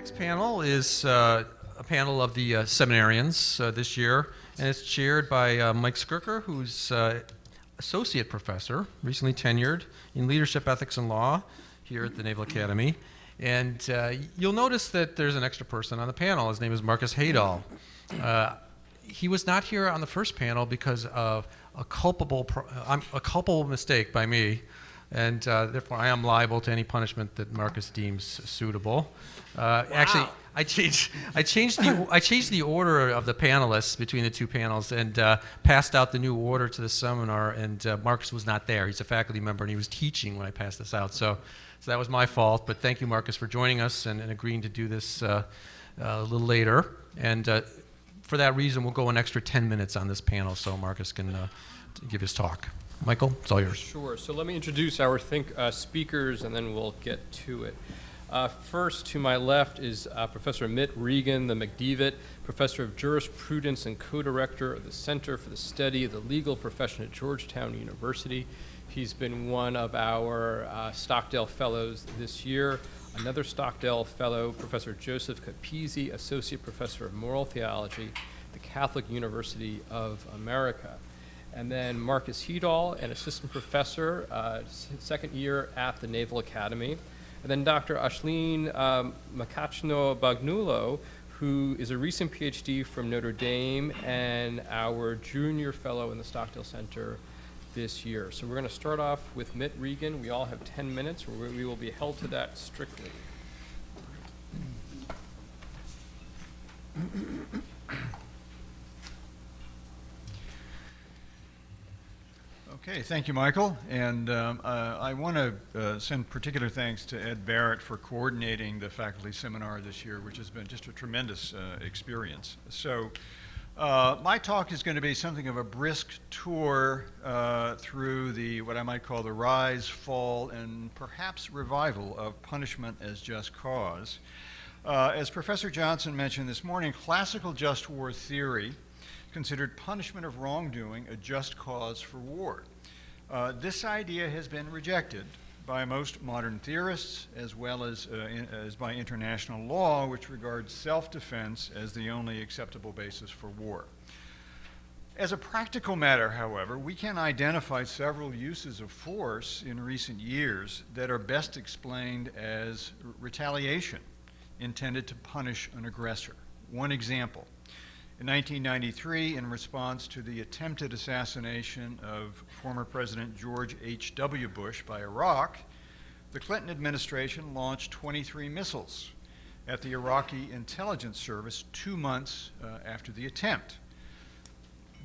next panel is uh, a panel of the uh, seminarians uh, this year, and it's chaired by uh, Mike Skerker, who's uh, associate professor, recently tenured in leadership ethics and law here at the Naval Academy. And uh, you'll notice that there's an extra person on the panel. His name is Marcus Hedahl. He was not here on the first panel because of a culpable, uh, a culpable mistake by me and uh, therefore I am liable to any punishment that Marcus deems suitable. Uh, Actually, I changed, I changed the, I changed the order of the panelists between the two panels and uh, passed out the new order to the seminar. And uh, Marcus was not there; he's a faculty member, and he was teaching when I passed this out. So, so that was my fault. But thank you, Marcus, for joining us and, and agreeing to do this uh, a little later. And uh, for that reason, we'll go an extra 10 minutes on this panel so Marcus can uh, give his talk. Michael, it's all yours. Sure. So let me introduce our think uh, speakers, and then we'll get to it. Uh, first, to my left is uh, Professor Mitt Regan, the McDevitt Professor of Jurisprudence and co-director of the Center for the Study of the Legal Profession at Georgetown University. He's been one of our uh, Stockdale Fellows this year. Another Stockdale Fellow, Professor Joseph Capizzi, Associate Professor of Moral Theology, the Catholic University of America. And then Marcus Hedahl, an assistant professor, uh, second year at the Naval Academy. And then Dr. Ashleen um, Makachno Bagnulo, who is a recent PhD from Notre Dame and our junior fellow in the Stockdale Center this year. So we're going to start off with Mitt Regan. We all have 10 minutes. We will be held to that strictly. Okay, thank you, Michael. And um, uh, I want to uh, send particular thanks to Ed Barrett for coordinating the faculty seminar this year, which has been just a tremendous uh, experience. So, uh, my talk is going to be something of a brisk tour uh, through the what I might call the rise, fall, and perhaps revival of punishment as just cause. Uh, as Professor Johnson mentioned this morning, classical just war theory considered punishment of wrongdoing a just cause for war. Uh, this idea has been rejected by most modern theorists as well as, uh, in, as by international law, which regards self defense as the only acceptable basis for war. As a practical matter, however, we can identify several uses of force in recent years that are best explained as retaliation intended to punish an aggressor. One example in 1993, in response to the attempted assassination of former President George H.W. Bush by Iraq, the Clinton administration launched 23 missiles at the Iraqi intelligence service two months uh, after the attempt.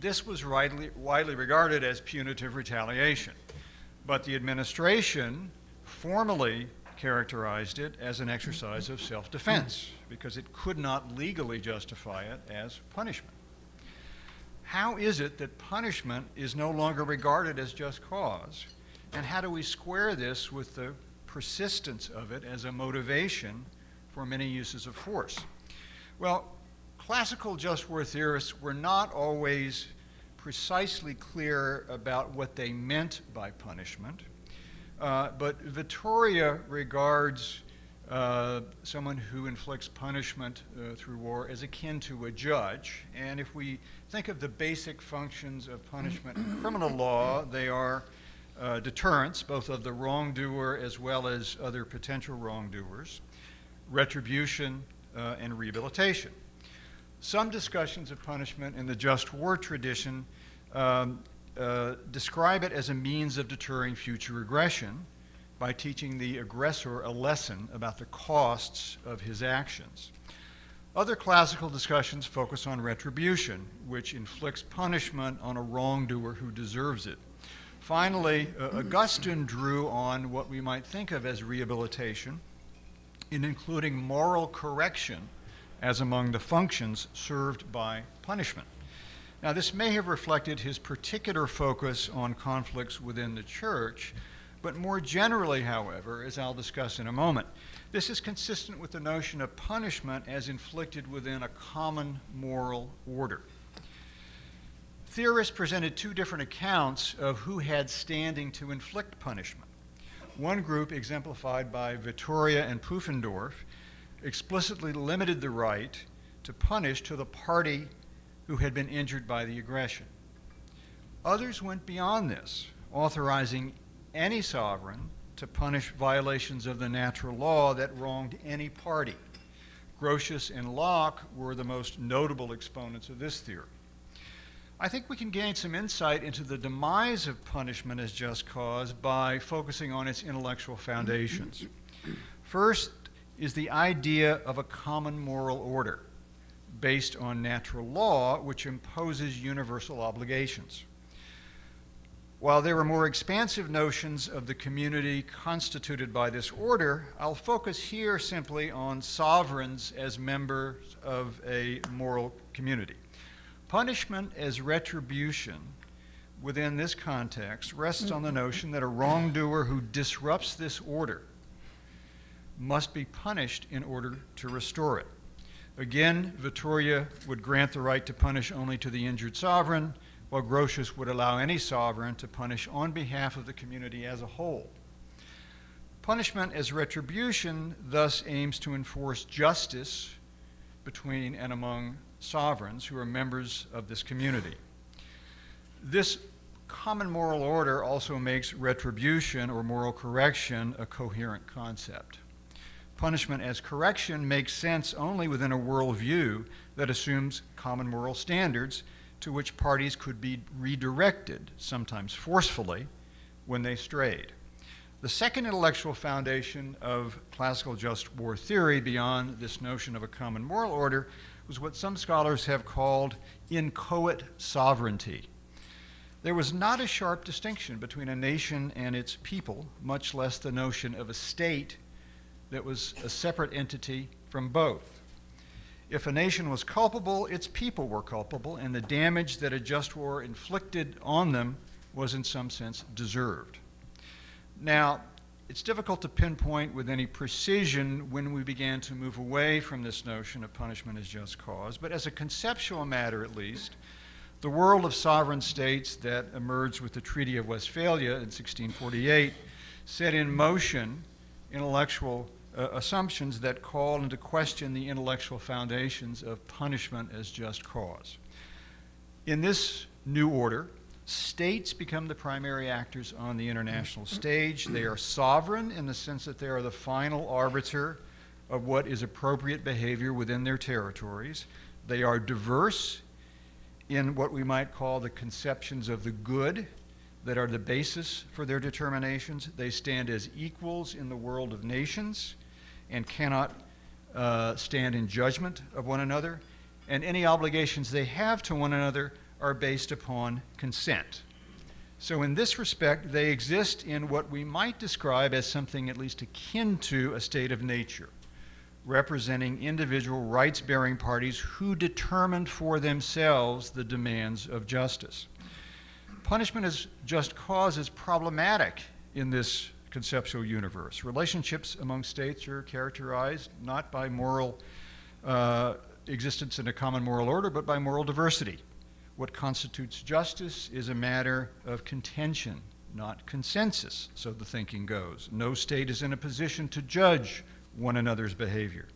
This was widely, widely regarded as punitive retaliation, but the administration formally characterized it as an exercise of self defense because it could not legally justify it as punishment. How is it that punishment is no longer regarded as just cause? And how do we square this with the persistence of it as a motivation for many uses of force? Well, classical just war theorists were not always precisely clear about what they meant by punishment. Uh, but Vitoria regards uh, someone who inflicts punishment uh, through war as akin to a judge. And if we think of the basic functions of punishment in criminal law, they are uh, deterrence, both of the wrongdoer as well as other potential wrongdoers, retribution, uh, and rehabilitation. Some discussions of punishment in the just war tradition um, uh, describe it as a means of deterring future aggression by teaching the aggressor a lesson about the costs of his actions. Other classical discussions focus on retribution, which inflicts punishment on a wrongdoer who deserves it. Finally, uh, Augustine drew on what we might think of as rehabilitation in including moral correction as among the functions served by punishment. Now, this may have reflected his particular focus on conflicts within the church, but more generally, however, as I'll discuss in a moment, this is consistent with the notion of punishment as inflicted within a common moral order. Theorists presented two different accounts of who had standing to inflict punishment. One group, exemplified by Vitoria and Pufendorf, explicitly limited the right to punish to the party who had been injured by the aggression. Others went beyond this, authorizing any sovereign to punish violations of the natural law that wronged any party. Grotius and Locke were the most notable exponents of this theory. I think we can gain some insight into the demise of punishment as just cause by focusing on its intellectual foundations. First is the idea of a common moral order based on natural law, which imposes universal obligations. While there were more expansive notions of the community constituted by this order, I'll focus here simply on sovereigns as members of a moral community. Punishment as retribution within this context rests on the notion that a wrongdoer who disrupts this order must be punished in order to restore it. Again, Vitoria would grant the right to punish only to the injured sovereign, while Grotius would allow any sovereign to punish on behalf of the community as a whole. Punishment as retribution thus aims to enforce justice between and among sovereigns who are members of this community. This common moral order also makes retribution or moral correction a coherent concept. Punishment as correction makes sense only within a worldview that assumes common moral standards to which parties could be redirected, sometimes forcefully, when they strayed. The second intellectual foundation of classical just war theory, beyond this notion of a common moral order, was what some scholars have called inchoate sovereignty. There was not a sharp distinction between a nation and its people, much less the notion of a state that was a separate entity from both. If a nation was culpable, its people were culpable, and the damage that a just war inflicted on them was in some sense deserved. Now, it's difficult to pinpoint with any precision when we began to move away from this notion of punishment as just cause, but as a conceptual matter at least, the world of sovereign states that emerged with the Treaty of Westphalia in 1648 set in motion intellectual uh, assumptions that call into question the intellectual foundations of punishment as just cause. In this new order, states become the primary actors on the international stage. They are sovereign in the sense that they are the final arbiter of what is appropriate behavior within their territories. They are diverse in what we might call the conceptions of the good that are the basis for their determinations. They stand as equals in the world of nations and cannot uh, stand in judgment of one another. And any obligations they have to one another are based upon consent. So, in this respect, they exist in what we might describe as something at least akin to a state of nature, representing individual rights bearing parties who determined for themselves the demands of justice. Punishment as just cause is problematic in this conceptual universe. Relationships among states are characterized not by moral uh, existence in a common moral order, but by moral diversity. What constitutes justice is a matter of contention, not consensus, so the thinking goes. No state is in a position to judge one another's behavior.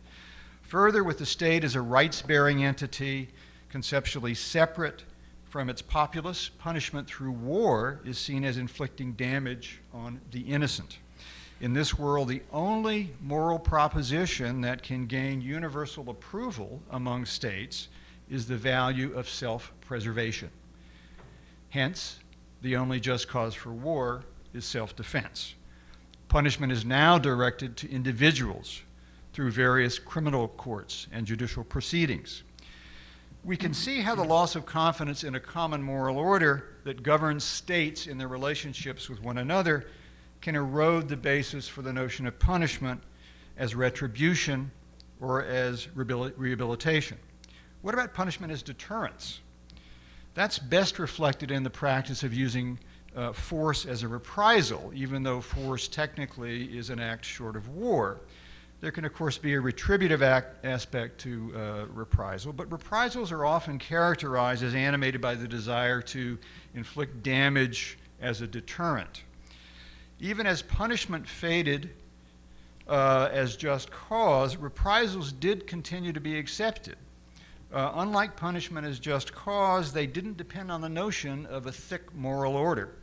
Further, with the state as a rights bearing entity, conceptually separate from its populace, punishment through war is seen as inflicting damage on the innocent. In this world, the only moral proposition that can gain universal approval among states is the value of self preservation. Hence, the only just cause for war is self defense. Punishment is now directed to individuals through various criminal courts and judicial proceedings. We can see how the loss of confidence in a common moral order that governs states in their relationships with one another can erode the basis for the notion of punishment as retribution or as rehabilitation. What about punishment as deterrence? That's best reflected in the practice of using uh, force as a reprisal, even though force technically is an act short of war. There can, of course, be a retributive act, aspect to uh, reprisal, but reprisals are often characterized as animated by the desire to inflict damage as a deterrent. Even as punishment faded uh, as just cause, reprisals did continue to be accepted. Uh, unlike punishment as just cause, they didn't depend on the notion of a thick moral order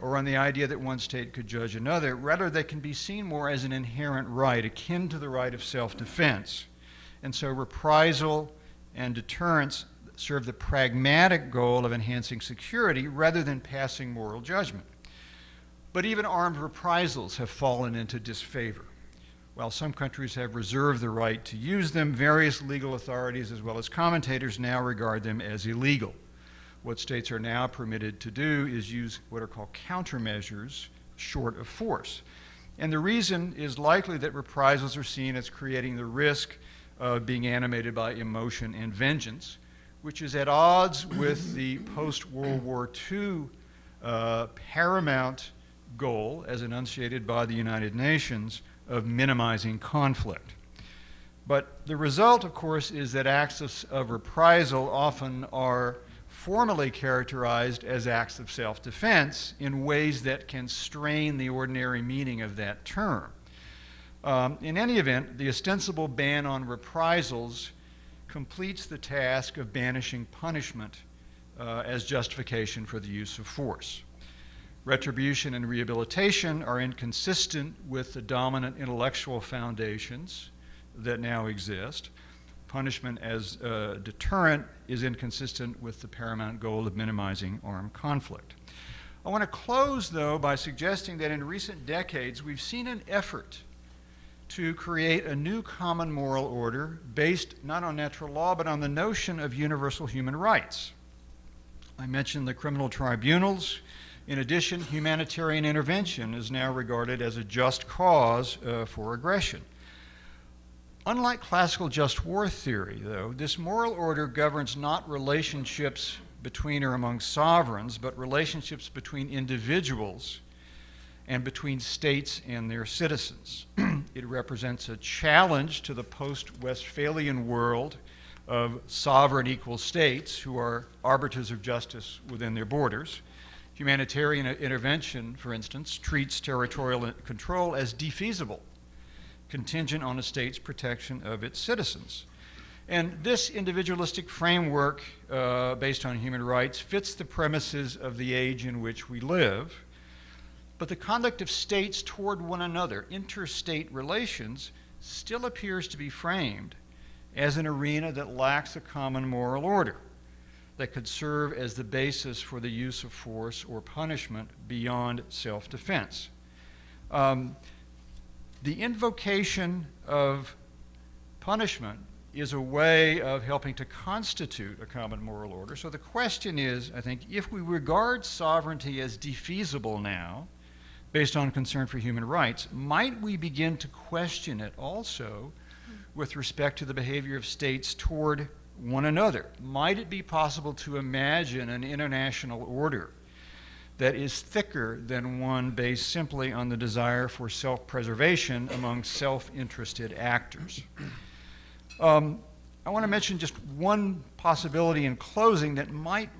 or on the idea that one state could judge another. Rather, they can be seen more as an inherent right, akin to the right of self defense. And so, reprisal and deterrence serve the pragmatic goal of enhancing security rather than passing moral judgment. But even armed reprisals have fallen into disfavor. While some countries have reserved the right to use them, various legal authorities as well as commentators now regard them as illegal. What states are now permitted to do is use what are called countermeasures short of force. And the reason is likely that reprisals are seen as creating the risk of being animated by emotion and vengeance, which is at odds with the post World War II uh, paramount goal, as enunciated by the United Nations, of minimizing conflict. But the result, of course, is that acts of, of reprisal often are formally characterized as acts of self defense in ways that can strain the ordinary meaning of that term. Um, in any event, the ostensible ban on reprisals completes the task of banishing punishment uh, as justification for the use of force. Retribution and rehabilitation are inconsistent with the dominant intellectual foundations that now exist. Punishment as a deterrent is inconsistent with the paramount goal of minimizing armed conflict. I want to close, though, by suggesting that in recent decades we've seen an effort to create a new common moral order based not on natural law but on the notion of universal human rights. I mentioned the criminal tribunals. In addition, humanitarian intervention is now regarded as a just cause uh, for aggression. Unlike classical just war theory, though, this moral order governs not relationships between or among sovereigns, but relationships between individuals and between states and their citizens. it represents a challenge to the post Westphalian world of sovereign equal states who are arbiters of justice within their borders. Humanitarian intervention, for instance, treats territorial control as defeasible, contingent on a state's protection of its citizens. And this individualistic framework, uh, based on human rights, fits the premises of the age in which we live. But the conduct of states toward one another, interstate relations, still appears to be framed as an arena that lacks a common moral order that could serve as the basis for the use of force or punishment beyond self defense. Um, the invocation of punishment is a way of helping to constitute a common moral order. So the question is, I think, if we regard sovereignty as defeasible now, based on concern for human rights, might we begin to question it also with respect to the behavior of states toward one another. Might it be possible to imagine an international order that is thicker than one based simply on the desire for self preservation among self interested actors? Um, I want to mention just one possibility in closing that might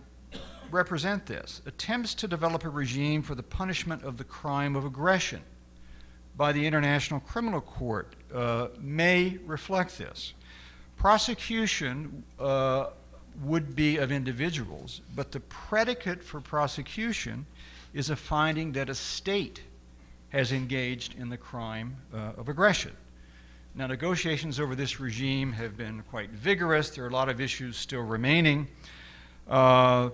represent this attempts to develop a regime for the punishment of the crime of aggression by the International Criminal Court uh, may reflect this. Prosecution uh, would be of individuals, but the predicate for prosecution is a finding that a state has engaged in the crime uh, of aggression. Now, negotiations over this regime have been quite vigorous. There are a lot of issues still remaining. Uh,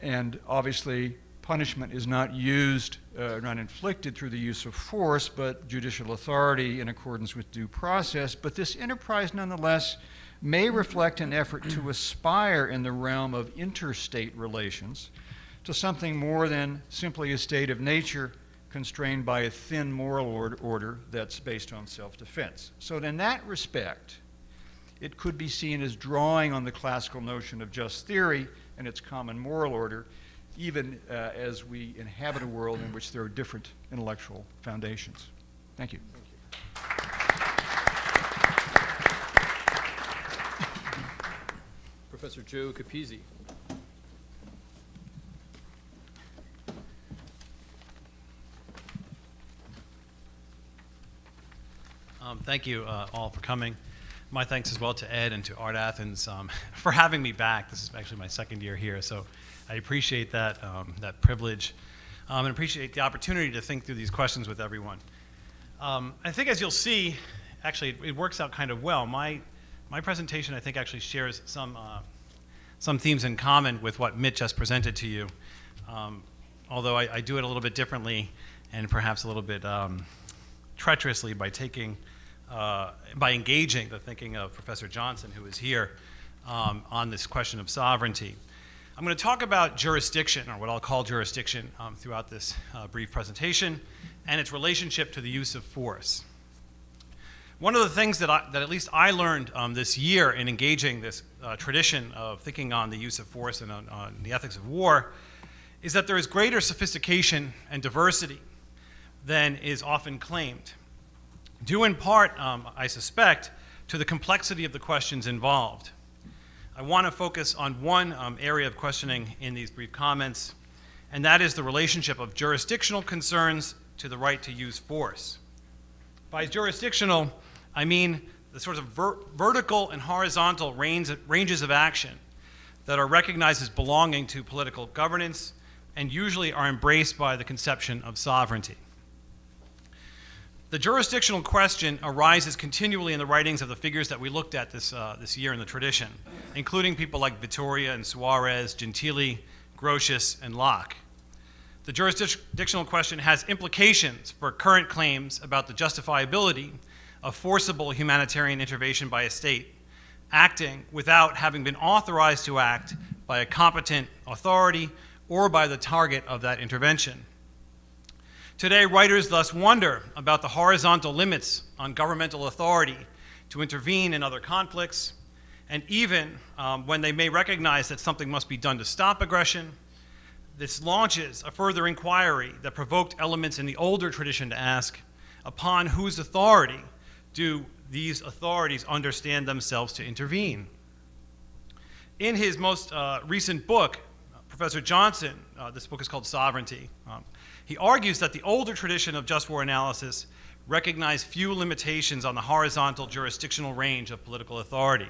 and obviously, punishment is not used, uh, not inflicted through the use of force, but judicial authority in accordance with due process. But this enterprise, nonetheless, may reflect an effort to aspire in the realm of interstate relations to something more than simply a state of nature constrained by a thin moral order that's based on self defense. So, in that respect, it could be seen as drawing on the classical notion of just theory and its common moral order even uh, as we inhabit a world in which there are different intellectual foundations. Thank you. Professor Joe Capizzi. Um, thank you uh, all for coming. My thanks as well to Ed and to Art Athens um, for having me back. This is actually my second year here, so I appreciate that, um, that privilege um, and appreciate the opportunity to think through these questions with everyone. Um, I think as you'll see, actually, it, it works out kind of well. My, my presentation, I think, actually shares some, uh, some themes in common with what Mitch just presented to you, um, although I, I do it a little bit differently and perhaps a little bit um, treacherously by taking, uh, by engaging the thinking of Professor Johnson, who is here, um, on this question of sovereignty. I'm going to talk about jurisdiction, or what I'll call jurisdiction, um, throughout this uh, brief presentation, and its relationship to the use of force. One of the things that, I, that at least I learned um, this year in engaging this uh, tradition of thinking on the use of force and on, on the ethics of war is that there is greater sophistication and diversity than is often claimed, due in part, um, I suspect, to the complexity of the questions involved. I want to focus on one um, area of questioning in these brief comments, and that is the relationship of jurisdictional concerns to the right to use force. By jurisdictional, I mean the sort of ver vertical and horizontal range, ranges of action that are recognized as belonging to political governance and usually are embraced by the conception of sovereignty. The jurisdictional question arises continually in the writings of the figures that we looked at this, uh, this year in the tradition, including people like Vitoria and Suarez, Gentili, Grotius, and Locke. The jurisdictional question has implications for current claims about the justifiability of forcible humanitarian intervention by a state, acting without having been authorized to act by a competent authority or by the target of that intervention. Today, writers thus wonder about the horizontal limits on governmental authority to intervene in other conflicts, and even um, when they may recognize that something must be done to stop aggression, this launches a further inquiry that provoked elements in the older tradition to ask upon whose authority do these authorities understand themselves to intervene? In his most uh, recent book, Professor Johnson, uh, this book is called Sovereignty, um, he argues that the older tradition of just war analysis recognized few limitations on the horizontal jurisdictional range of political authority.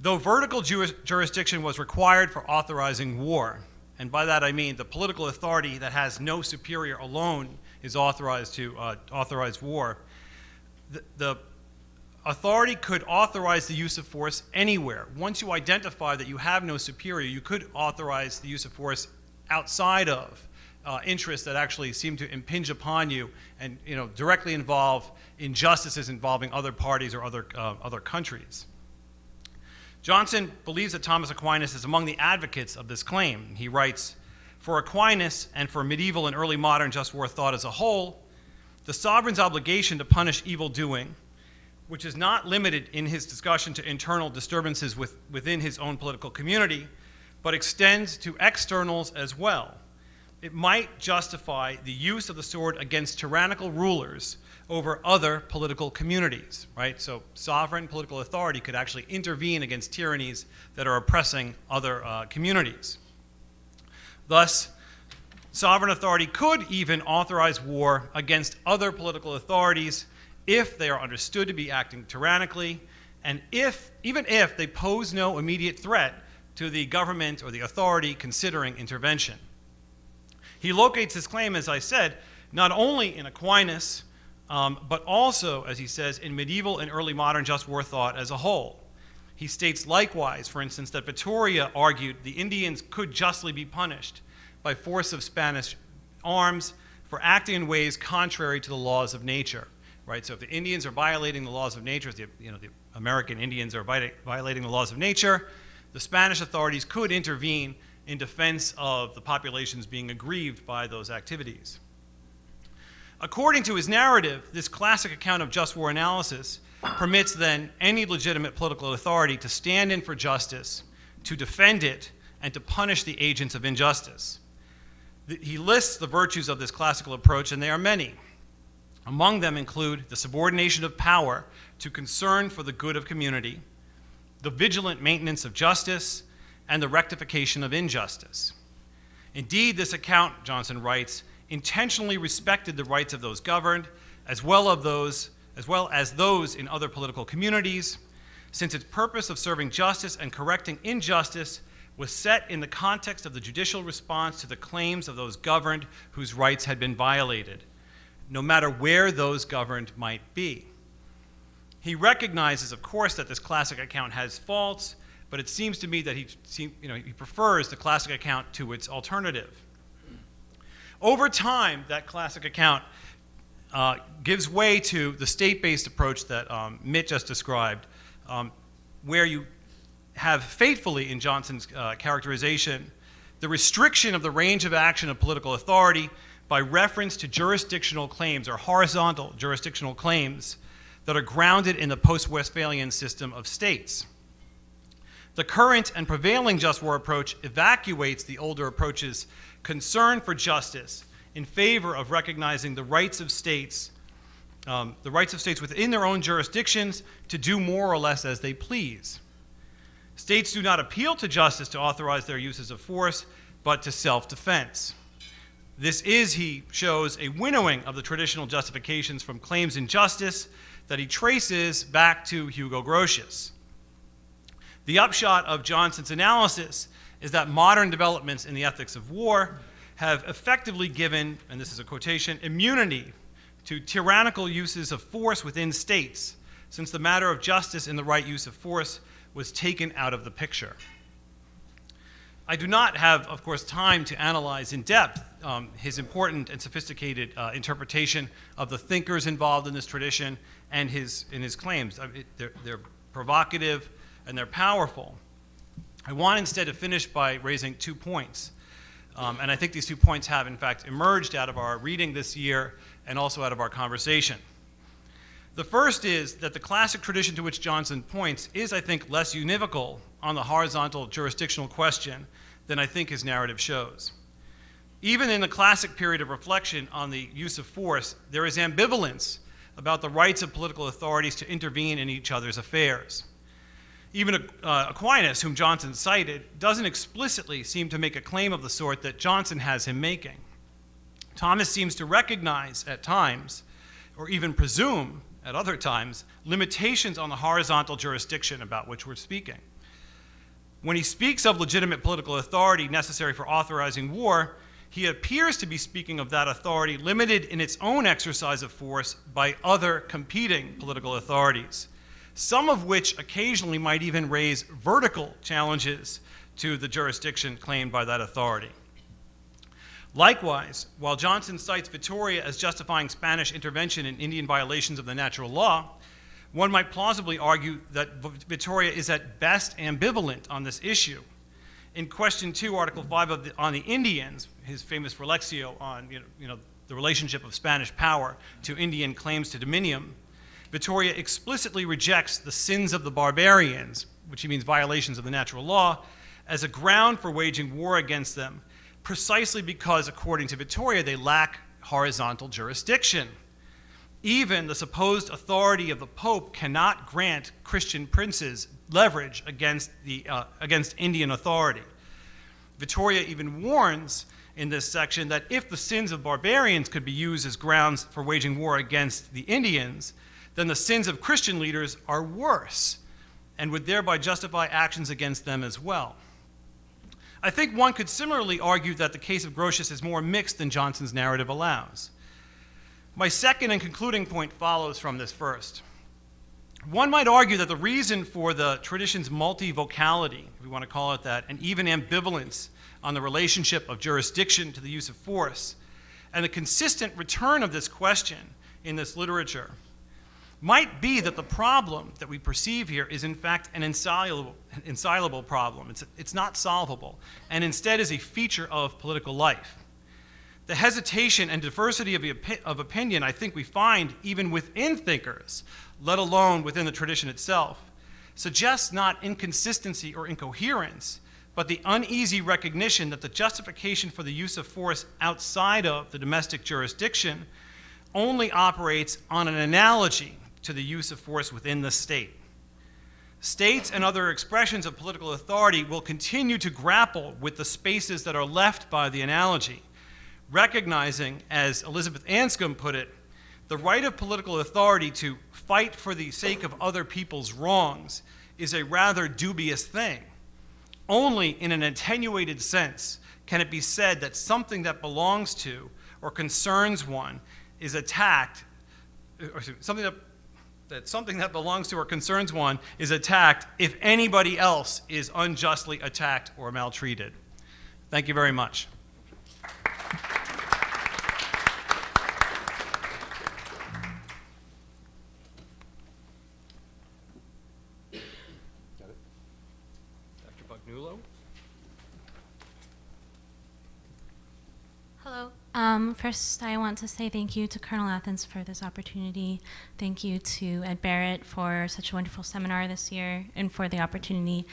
Though vertical jurisdiction was required for authorizing war, and by that I mean the political authority that has no superior alone is authorized to uh, authorize war, the, the authority could authorize the use of force anywhere. Once you identify that you have no superior, you could authorize the use of force outside of uh, interests that actually seem to impinge upon you and you know, directly involve injustices involving other parties or other, uh, other countries. Johnson believes that Thomas Aquinas is among the advocates of this claim. He writes, For Aquinas and for medieval and early modern just war thought as a whole, the sovereign's obligation to punish evil doing, which is not limited in his discussion to internal disturbances with, within his own political community, but extends to externals as well it might justify the use of the sword against tyrannical rulers over other political communities, right? So sovereign political authority could actually intervene against tyrannies that are oppressing other uh, communities. Thus, sovereign authority could even authorize war against other political authorities if they are understood to be acting tyrannically and if, even if they pose no immediate threat to the government or the authority considering intervention. He locates his claim, as I said, not only in Aquinas, um, but also, as he says, in medieval and early modern just war thought as a whole. He states likewise, for instance, that Vitoria argued the Indians could justly be punished by force of Spanish arms for acting in ways contrary to the laws of nature. Right? So if the Indians are violating the laws of nature, the, you know, the American Indians are violating the laws of nature, the Spanish authorities could intervene in defense of the populations being aggrieved by those activities. According to his narrative, this classic account of just war analysis permits then any legitimate political authority to stand in for justice, to defend it, and to punish the agents of injustice. He lists the virtues of this classical approach, and they are many. Among them include the subordination of power to concern for the good of community, the vigilant maintenance of justice, and the rectification of injustice. Indeed, this account, Johnson writes, intentionally respected the rights of those governed, as well, of those, as well as those in other political communities, since its purpose of serving justice and correcting injustice was set in the context of the judicial response to the claims of those governed whose rights had been violated, no matter where those governed might be. He recognizes, of course, that this classic account has faults, but it seems to me that he, you know, he prefers the classic account to its alternative. Over time, that classic account uh, gives way to the state based approach that um, Mitt just described, um, where you have faithfully, in Johnson's uh, characterization, the restriction of the range of action of political authority by reference to jurisdictional claims or horizontal jurisdictional claims that are grounded in the post Westphalian system of states. The current and prevailing just war approach evacuates the older approach's concern for justice in favor of recognizing the rights of states, um, the rights of states within their own jurisdictions to do more or less as they please. States do not appeal to justice to authorize their uses of force, but to self defense. This is, he shows, a winnowing of the traditional justifications from claims in justice that he traces back to Hugo Grotius. The upshot of Johnson's analysis is that modern developments in the ethics of war have effectively given, and this is a quotation, immunity to tyrannical uses of force within states, since the matter of justice in the right use of force was taken out of the picture. I do not have, of course, time to analyze in depth um, his important and sophisticated uh, interpretation of the thinkers involved in this tradition and his, in his claims. I mean, they're, they're provocative and they're powerful. I want instead to finish by raising two points. Um, and I think these two points have, in fact, emerged out of our reading this year and also out of our conversation. The first is that the classic tradition to which Johnson points is, I think, less univocal on the horizontal jurisdictional question than I think his narrative shows. Even in the classic period of reflection on the use of force, there is ambivalence about the rights of political authorities to intervene in each other's affairs. Even uh, Aquinas, whom Johnson cited, doesn't explicitly seem to make a claim of the sort that Johnson has him making. Thomas seems to recognize at times, or even presume, at other times, limitations on the horizontal jurisdiction about which we're speaking. When he speaks of legitimate political authority necessary for authorizing war, he appears to be speaking of that authority limited in its own exercise of force by other competing political authorities, some of which occasionally might even raise vertical challenges to the jurisdiction claimed by that authority. Likewise, while Johnson cites Vitoria as justifying Spanish intervention in Indian violations of the natural law, one might plausibly argue that Vitoria is at best ambivalent on this issue. In question two, Article 5 the, on the Indians, his famous Relectio on you know, you know, the relationship of Spanish power to Indian claims to dominion, Vitoria explicitly rejects the sins of the barbarians, which he means violations of the natural law, as a ground for waging war against them precisely because, according to Vitoria, they lack horizontal jurisdiction. Even the supposed authority of the Pope cannot grant Christian princes leverage against, the, uh, against Indian authority. Vitoria even warns in this section that if the sins of barbarians could be used as grounds for waging war against the Indians, then the sins of Christian leaders are worse and would thereby justify actions against them as well. I think one could similarly argue that the case of Grotius is more mixed than Johnson's narrative allows. My second and concluding point follows from this first. One might argue that the reason for the tradition's multivocality, if we want to call it that, and even ambivalence on the relationship of jurisdiction to the use of force, and the consistent return of this question in this literature might be that the problem that we perceive here is in fact an insoluble, insoluble problem. It's, it's not solvable, and instead is a feature of political life. The hesitation and diversity of, of opinion I think we find even within thinkers, let alone within the tradition itself, suggests not inconsistency or incoherence, but the uneasy recognition that the justification for the use of force outside of the domestic jurisdiction only operates on an analogy to the use of force within the state. States and other expressions of political authority will continue to grapple with the spaces that are left by the analogy, recognizing, as Elizabeth Anscombe put it, The right of political authority to fight for the sake of other people's wrongs is a rather dubious thing. Only in an attenuated sense can it be said that something that belongs to or concerns one is attacked, or something that, that something that belongs to or concerns one is attacked if anybody else is unjustly attacked or maltreated. Thank you very much. Um, first, I want to say thank you to Colonel Athens for this opportunity. Thank you to Ed Barrett for such a wonderful seminar this year and for the opportunity.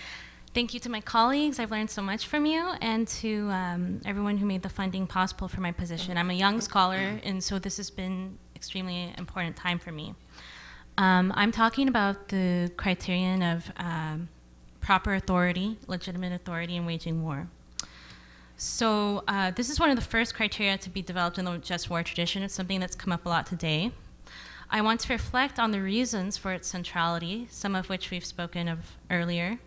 Thank you to my colleagues. I've learned so much from you, and to um, everyone who made the funding possible for my position. I'm a young scholar, and so this has been extremely important time for me. Um, I'm talking about the criterion of um, proper authority, legitimate authority in waging war. So uh, this is one of the first criteria to be developed in the just war tradition. It's something that's come up a lot today. I want to reflect on the reasons for its centrality, some of which we've spoken of earlier.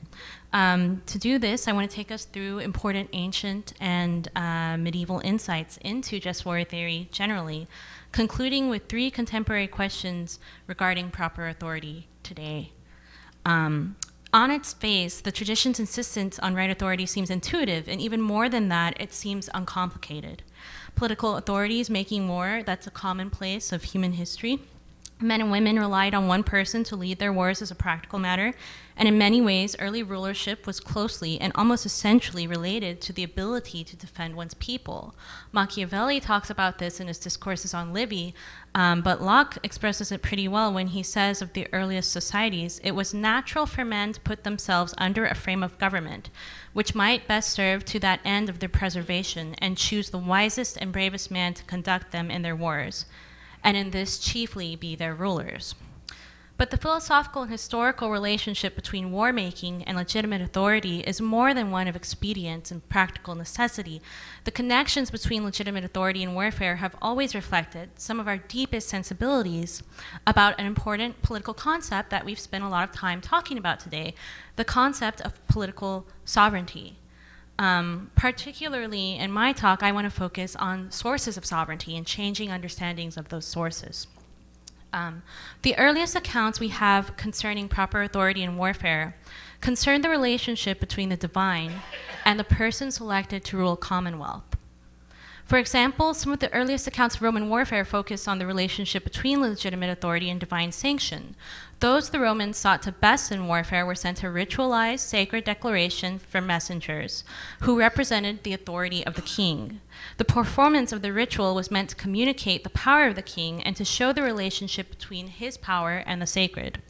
Um, to do this, I want to take us through important ancient and uh, medieval insights into just war theory generally, concluding with three contemporary questions regarding proper authority today. Um, on its face, the tradition's insistence on right authority seems intuitive, and even more than that, it seems uncomplicated. Political authorities making war, that's a commonplace of human history. Men and women relied on one person to lead their wars as a practical matter, and in many ways, early rulership was closely and almost essentially related to the ability to defend one's people. Machiavelli talks about this in his discourses on Livy, um, but Locke expresses it pretty well when he says of the earliest societies, it was natural for men to put themselves under a frame of government, which might best serve to that end of their preservation, and choose the wisest and bravest man to conduct them in their wars and in this chiefly be their rulers. But the philosophical and historical relationship between war making and legitimate authority is more than one of expedience and practical necessity. The connections between legitimate authority and warfare have always reflected some of our deepest sensibilities about an important political concept that we've spent a lot of time talking about today the concept of political sovereignty. Um, particularly in my talk, I want to focus on sources of sovereignty and changing understandings of those sources. Um, the earliest accounts we have concerning proper authority in warfare concern the relationship between the divine and the person selected to rule commonwealth. For example, some of the earliest accounts of Roman warfare focus on the relationship between legitimate authority and divine sanction. Those the Romans sought to best in warfare were sent to ritualize sacred declaration from messengers who represented the authority of the king. The performance of the ritual was meant to communicate the power of the king and to show the relationship between his power and the sacred.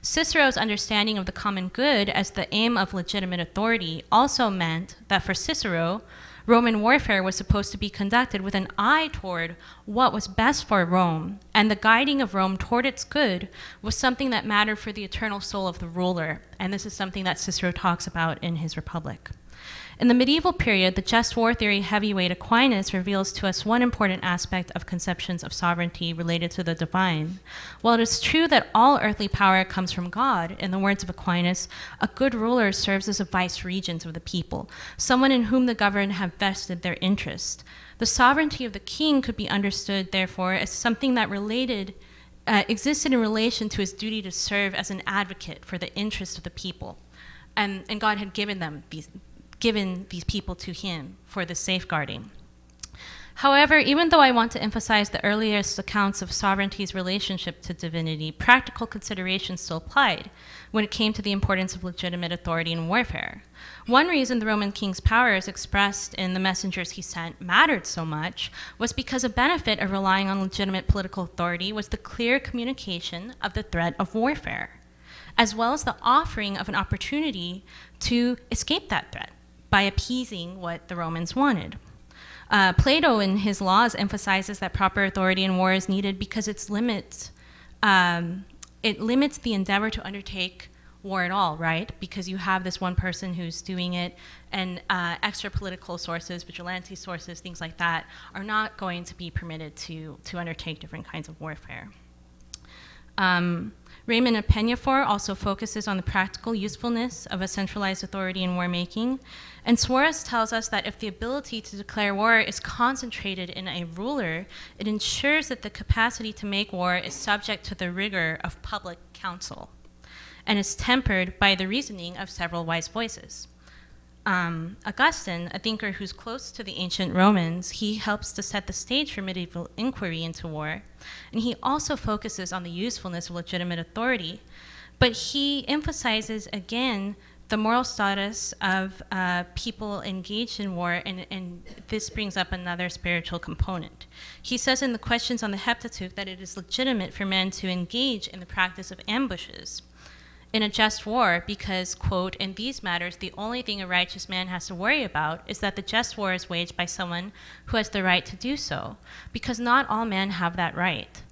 Cicero's understanding of the common good as the aim of legitimate authority also meant that for Cicero, Roman warfare was supposed to be conducted with an eye toward what was best for Rome, and the guiding of Rome toward its good was something that mattered for the eternal soul of the ruler, and this is something that Cicero talks about in his Republic. In the medieval period, the just war theory heavyweight Aquinas reveals to us one important aspect of conceptions of sovereignty related to the divine. While it is true that all earthly power comes from God, in the words of Aquinas, a good ruler serves as a vice regent of the people, someone in whom the governed have vested their interest. The sovereignty of the king could be understood, therefore, as something that related uh, existed in relation to his duty to serve as an advocate for the interest of the people. And, and God had given them these, given these people to him for the safeguarding. However, even though I want to emphasize the earliest accounts of sovereignty's relationship to divinity, practical considerations still applied when it came to the importance of legitimate authority in warfare. One reason the Roman king's powers expressed in the messengers he sent mattered so much was because a benefit of relying on legitimate political authority was the clear communication of the threat of warfare, as well as the offering of an opportunity to escape that threat by appeasing what the Romans wanted. Uh, Plato, in his laws, emphasizes that proper authority in war is needed because its limits, um, it limits the endeavor to undertake war at all, right? Because you have this one person who's doing it, and uh, extra political sources, vigilante sources, things like that, are not going to be permitted to, to undertake different kinds of warfare. Um, Raymond Peñafort also focuses on the practical usefulness of a centralized authority in war making. And Suarez tells us that if the ability to declare war is concentrated in a ruler, it ensures that the capacity to make war is subject to the rigor of public counsel and is tempered by the reasoning of several wise voices um, Augustine, a thinker who's close to the ancient Romans, he helps to set the stage for medieval inquiry into war. And he also focuses on the usefulness of legitimate authority. But he emphasizes again the moral status of uh, people engaged in war, and, and this brings up another spiritual component. He says in the Questions on the Heptateuch that it is legitimate for men to engage in the practice of ambushes in a just war because, quote, in these matters, the only thing a righteous man has to worry about is that the just war is waged by someone who has the right to do so, because not all men have that right.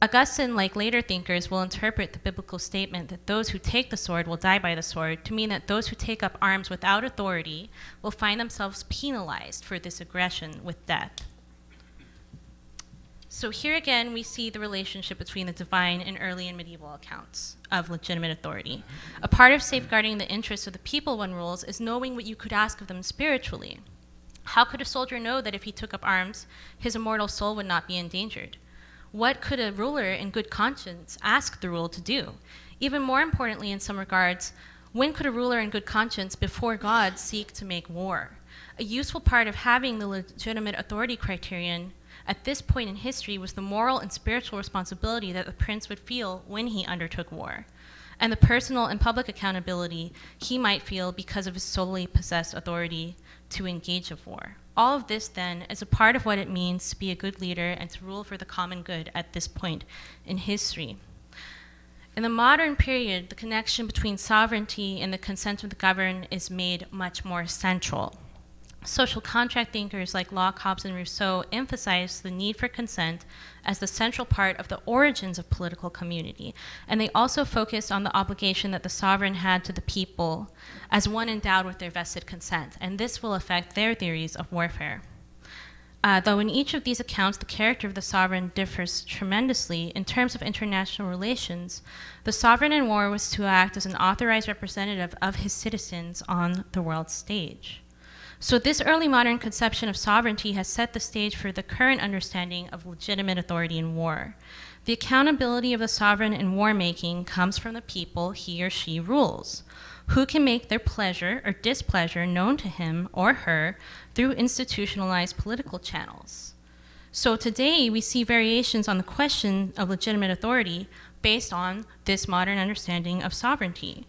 Augustine, like later thinkers, will interpret the biblical statement that those who take the sword will die by the sword to mean that those who take up arms without authority will find themselves penalized for this aggression with death. So here again, we see the relationship between the divine and early and medieval accounts of legitimate authority. A part of safeguarding the interests of the people one rules is knowing what you could ask of them spiritually. How could a soldier know that if he took up arms, his immortal soul would not be endangered? What could a ruler in good conscience ask the rule to do? Even more importantly, in some regards, when could a ruler in good conscience before God seek to make war? A useful part of having the legitimate authority criterion at this point in history was the moral and spiritual responsibility that the prince would feel when he undertook war, and the personal and public accountability he might feel because of his solely possessed authority to engage of war. All of this, then, is a part of what it means to be a good leader and to rule for the common good at this point in history. In the modern period, the connection between sovereignty and the consent of the governed is made much more central. Social contract thinkers like Locke, Hobbes, and Rousseau emphasize the need for consent as the central part of the origins of political community, and they also focused on the obligation that the sovereign had to the people as one endowed with their vested consent, and this will affect their theories of warfare. Uh, though in each of these accounts the character of the sovereign differs tremendously, in terms of international relations, the sovereign in war was to act as an authorized representative of his citizens on the world stage. So, this early modern conception of sovereignty has set the stage for the current understanding of legitimate authority in war. The accountability of the sovereign in war making comes from the people he or she rules, who can make their pleasure or displeasure known to him or her through institutionalized political channels. So, today we see variations on the question of legitimate authority based on this modern understanding of sovereignty.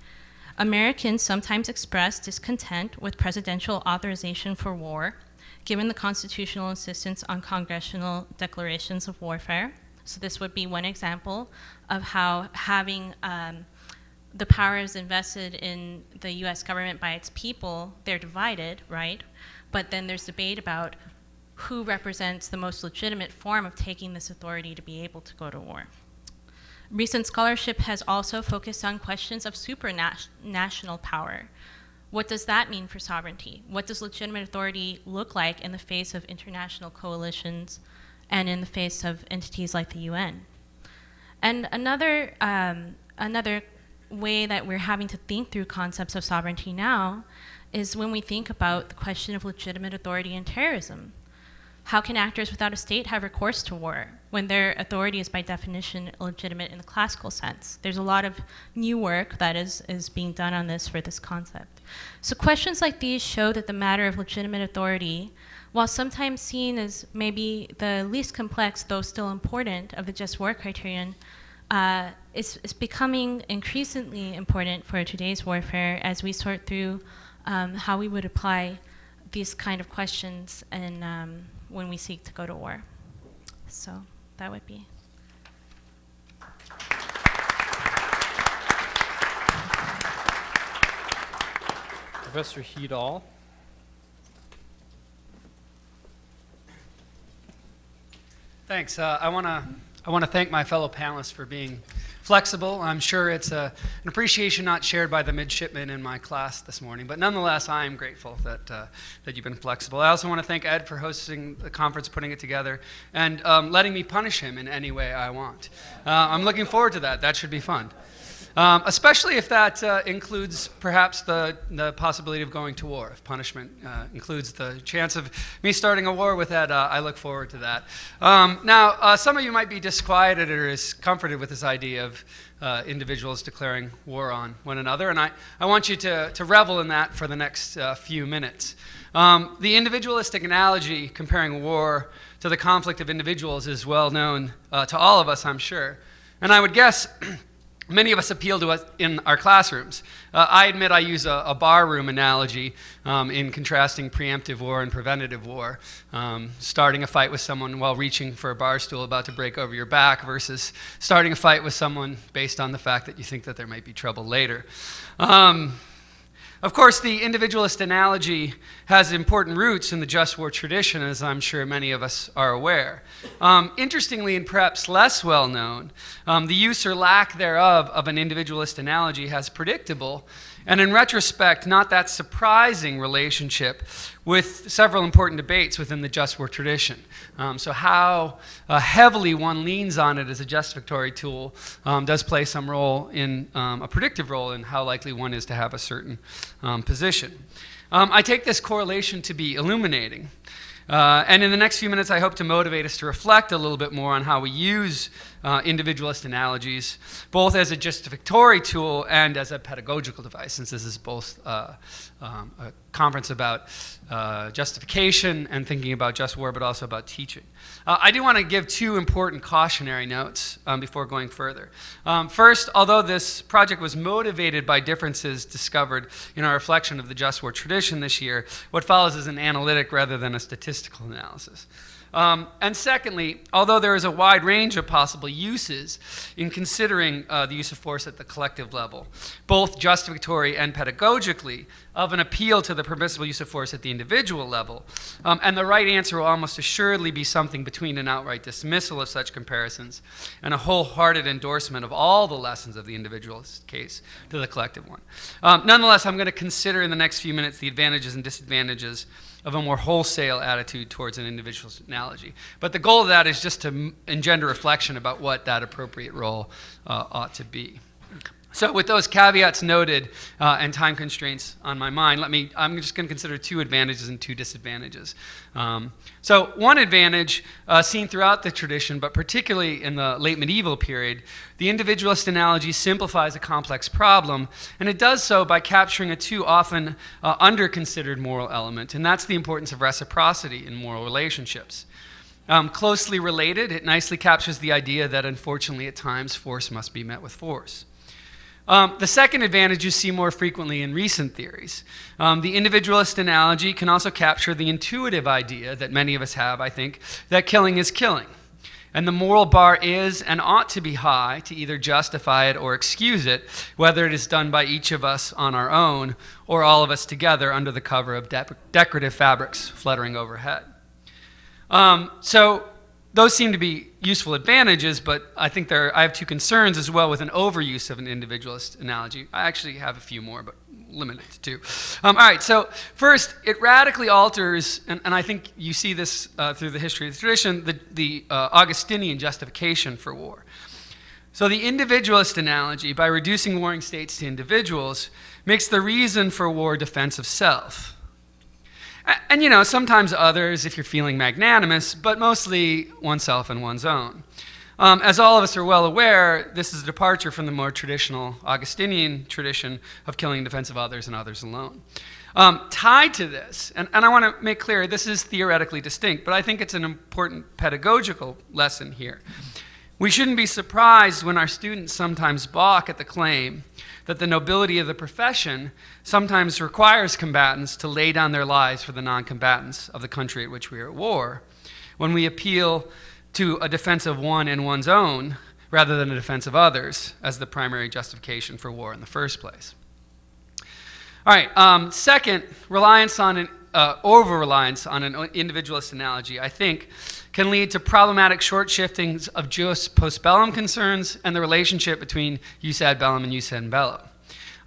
Americans sometimes express discontent with presidential authorization for war, given the constitutional insistence on congressional declarations of warfare. So, this would be one example of how having um, the powers invested in the US government by its people, they're divided, right? But then there's debate about who represents the most legitimate form of taking this authority to be able to go to war. Recent scholarship has also focused on questions of supranational power. What does that mean for sovereignty? What does legitimate authority look like in the face of international coalitions and in the face of entities like the UN? And another, um, another way that we're having to think through concepts of sovereignty now is when we think about the question of legitimate authority in terrorism. How can actors without a state have recourse to war when their authority is by definition illegitimate in the classical sense? There's a lot of new work that is, is being done on this for this concept. So questions like these show that the matter of legitimate authority, while sometimes seen as maybe the least complex, though still important, of the just war criterion, uh, is, is becoming increasingly important for today's warfare as we sort through um, how we would apply these kind of questions and um, when we seek to go to war. So that would be. Professor Hedahl. Thanks. Uh, I want to I want to thank my fellow panelists for being flexible. I'm sure it's a, an appreciation not shared by the midshipmen in my class this morning, but nonetheless, I am grateful that, uh, that you've been flexible. I also want to thank Ed for hosting the conference, putting it together, and um, letting me punish him in any way I want. Uh, I'm looking forward to that. That should be fun. Um, especially if that uh, includes perhaps the, the possibility of going to war. If punishment uh, includes the chance of me starting a war with Ed, uh, I look forward to that. Um, now, uh, some of you might be disquieted or discomforted with this idea of uh, individuals declaring war on one another, and I, I want you to, to revel in that for the next uh, few minutes. Um, the individualistic analogy comparing war to the conflict of individuals is well known to all of us, I'm sure. And I would guess many of us appeal to us in our classrooms. Uh, I admit I use a, a barroom analogy um, in contrasting preemptive war and preventative war. Um, starting a fight with someone while reaching for a bar stool about to break over your back versus starting a fight with someone based on the fact that you think that there might be trouble later. Um, of course, the individualist analogy has important roots in the just war tradition, as I'm sure many of us are aware. Um, interestingly, and perhaps less well known, um, the use or lack thereof of an individualist analogy has predictable and in retrospect, not that surprising relationship with several important debates within the just war tradition. Um, so, how uh, heavily one leans on it as a justificatory tool um, does play some role in um, a predictive role in how likely one is to have a certain um, position. Um, I take this correlation to be illuminating. Uh, and in the next few minutes, I hope to motivate us to reflect a little bit more on how we use uh, individualist analogies, both as a justificatory tool and as a pedagogical device, since this is both uh, um, a conference about uh, justification and thinking about just war, but also about teaching. Uh, I do want to give two important cautionary notes um, before going further. Um, first, although this project was motivated by differences discovered in our reflection of the just war tradition this year, what follows is an analytic rather than a statistical analysis. Um, and secondly, although there is a wide range of possible uses in considering uh, the use of force at the collective level, both justificatory and pedagogically, of an appeal to the permissible use of force at the individual level, um, and the right answer will almost assuredly be something between an outright dismissal of such comparisons and a wholehearted endorsement of all the lessons of the individual case to the collective one. Um, nonetheless, I'm going to consider in the next few minutes the advantages and disadvantages of a more wholesale attitude towards an individual's analogy. But the goal of that is just to engender reflection about what that appropriate role uh, ought to be. So, with those caveats noted uh, and time constraints on my mind, let me, I'm just going to consider two advantages and two disadvantages. Um, so, one advantage uh, seen throughout the tradition, but particularly in the late medieval period, the individualist analogy simplifies a complex problem, and it does so by capturing a too often uh, under considered moral element, and that's the importance of reciprocity in moral relationships. Um, closely related, it nicely captures the idea that unfortunately at times force must be met with force. Um, the second advantage you see more frequently in recent theories. Um, the individualist analogy can also capture the intuitive idea that many of us have, I think, that killing is killing. And the moral bar is and ought to be high to either justify it or excuse it, whether it is done by each of us on our own or all of us together under the cover of de- decorative fabrics fluttering overhead. Um, so, those seem to be useful advantages, but I think there, I have two concerns as well with an overuse of an individualist analogy. I actually have a few more, but limited to two. Um, all right, so first, it radically alters, and, and I think you see this uh, through the history of the tradition, the, the uh, Augustinian justification for war. So the individualist analogy, by reducing warring states to individuals, makes the reason for war defense of self. And you know, sometimes others if you're feeling magnanimous, but mostly oneself and one's own. Um, as all of us are well aware, this is a departure from the more traditional Augustinian tradition of killing in defense of others and others alone. Um, tied to this, and, and I want to make clear this is theoretically distinct, but I think it's an important pedagogical lesson here. We shouldn't be surprised when our students sometimes balk at the claim that the nobility of the profession sometimes requires combatants to lay down their lives for the non combatants of the country at which we are at war. When we appeal to a defense of one and one's own rather than a defense of others as the primary justification for war in the first place. All right, um, second, reliance on an uh, over reliance on an individualist analogy, I think, can lead to problematic short shiftings of jus post bellum concerns and the relationship between jus ad bellum and jus in bello.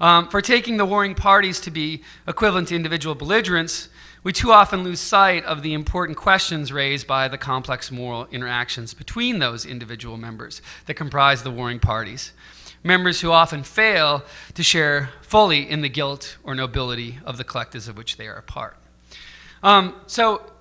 Um, for taking the warring parties to be equivalent to individual belligerents, we too often lose sight of the important questions raised by the complex moral interactions between those individual members that comprise the warring parties. Members who often fail to share fully in the guilt or nobility of the collectives of which they are a part. Um, so,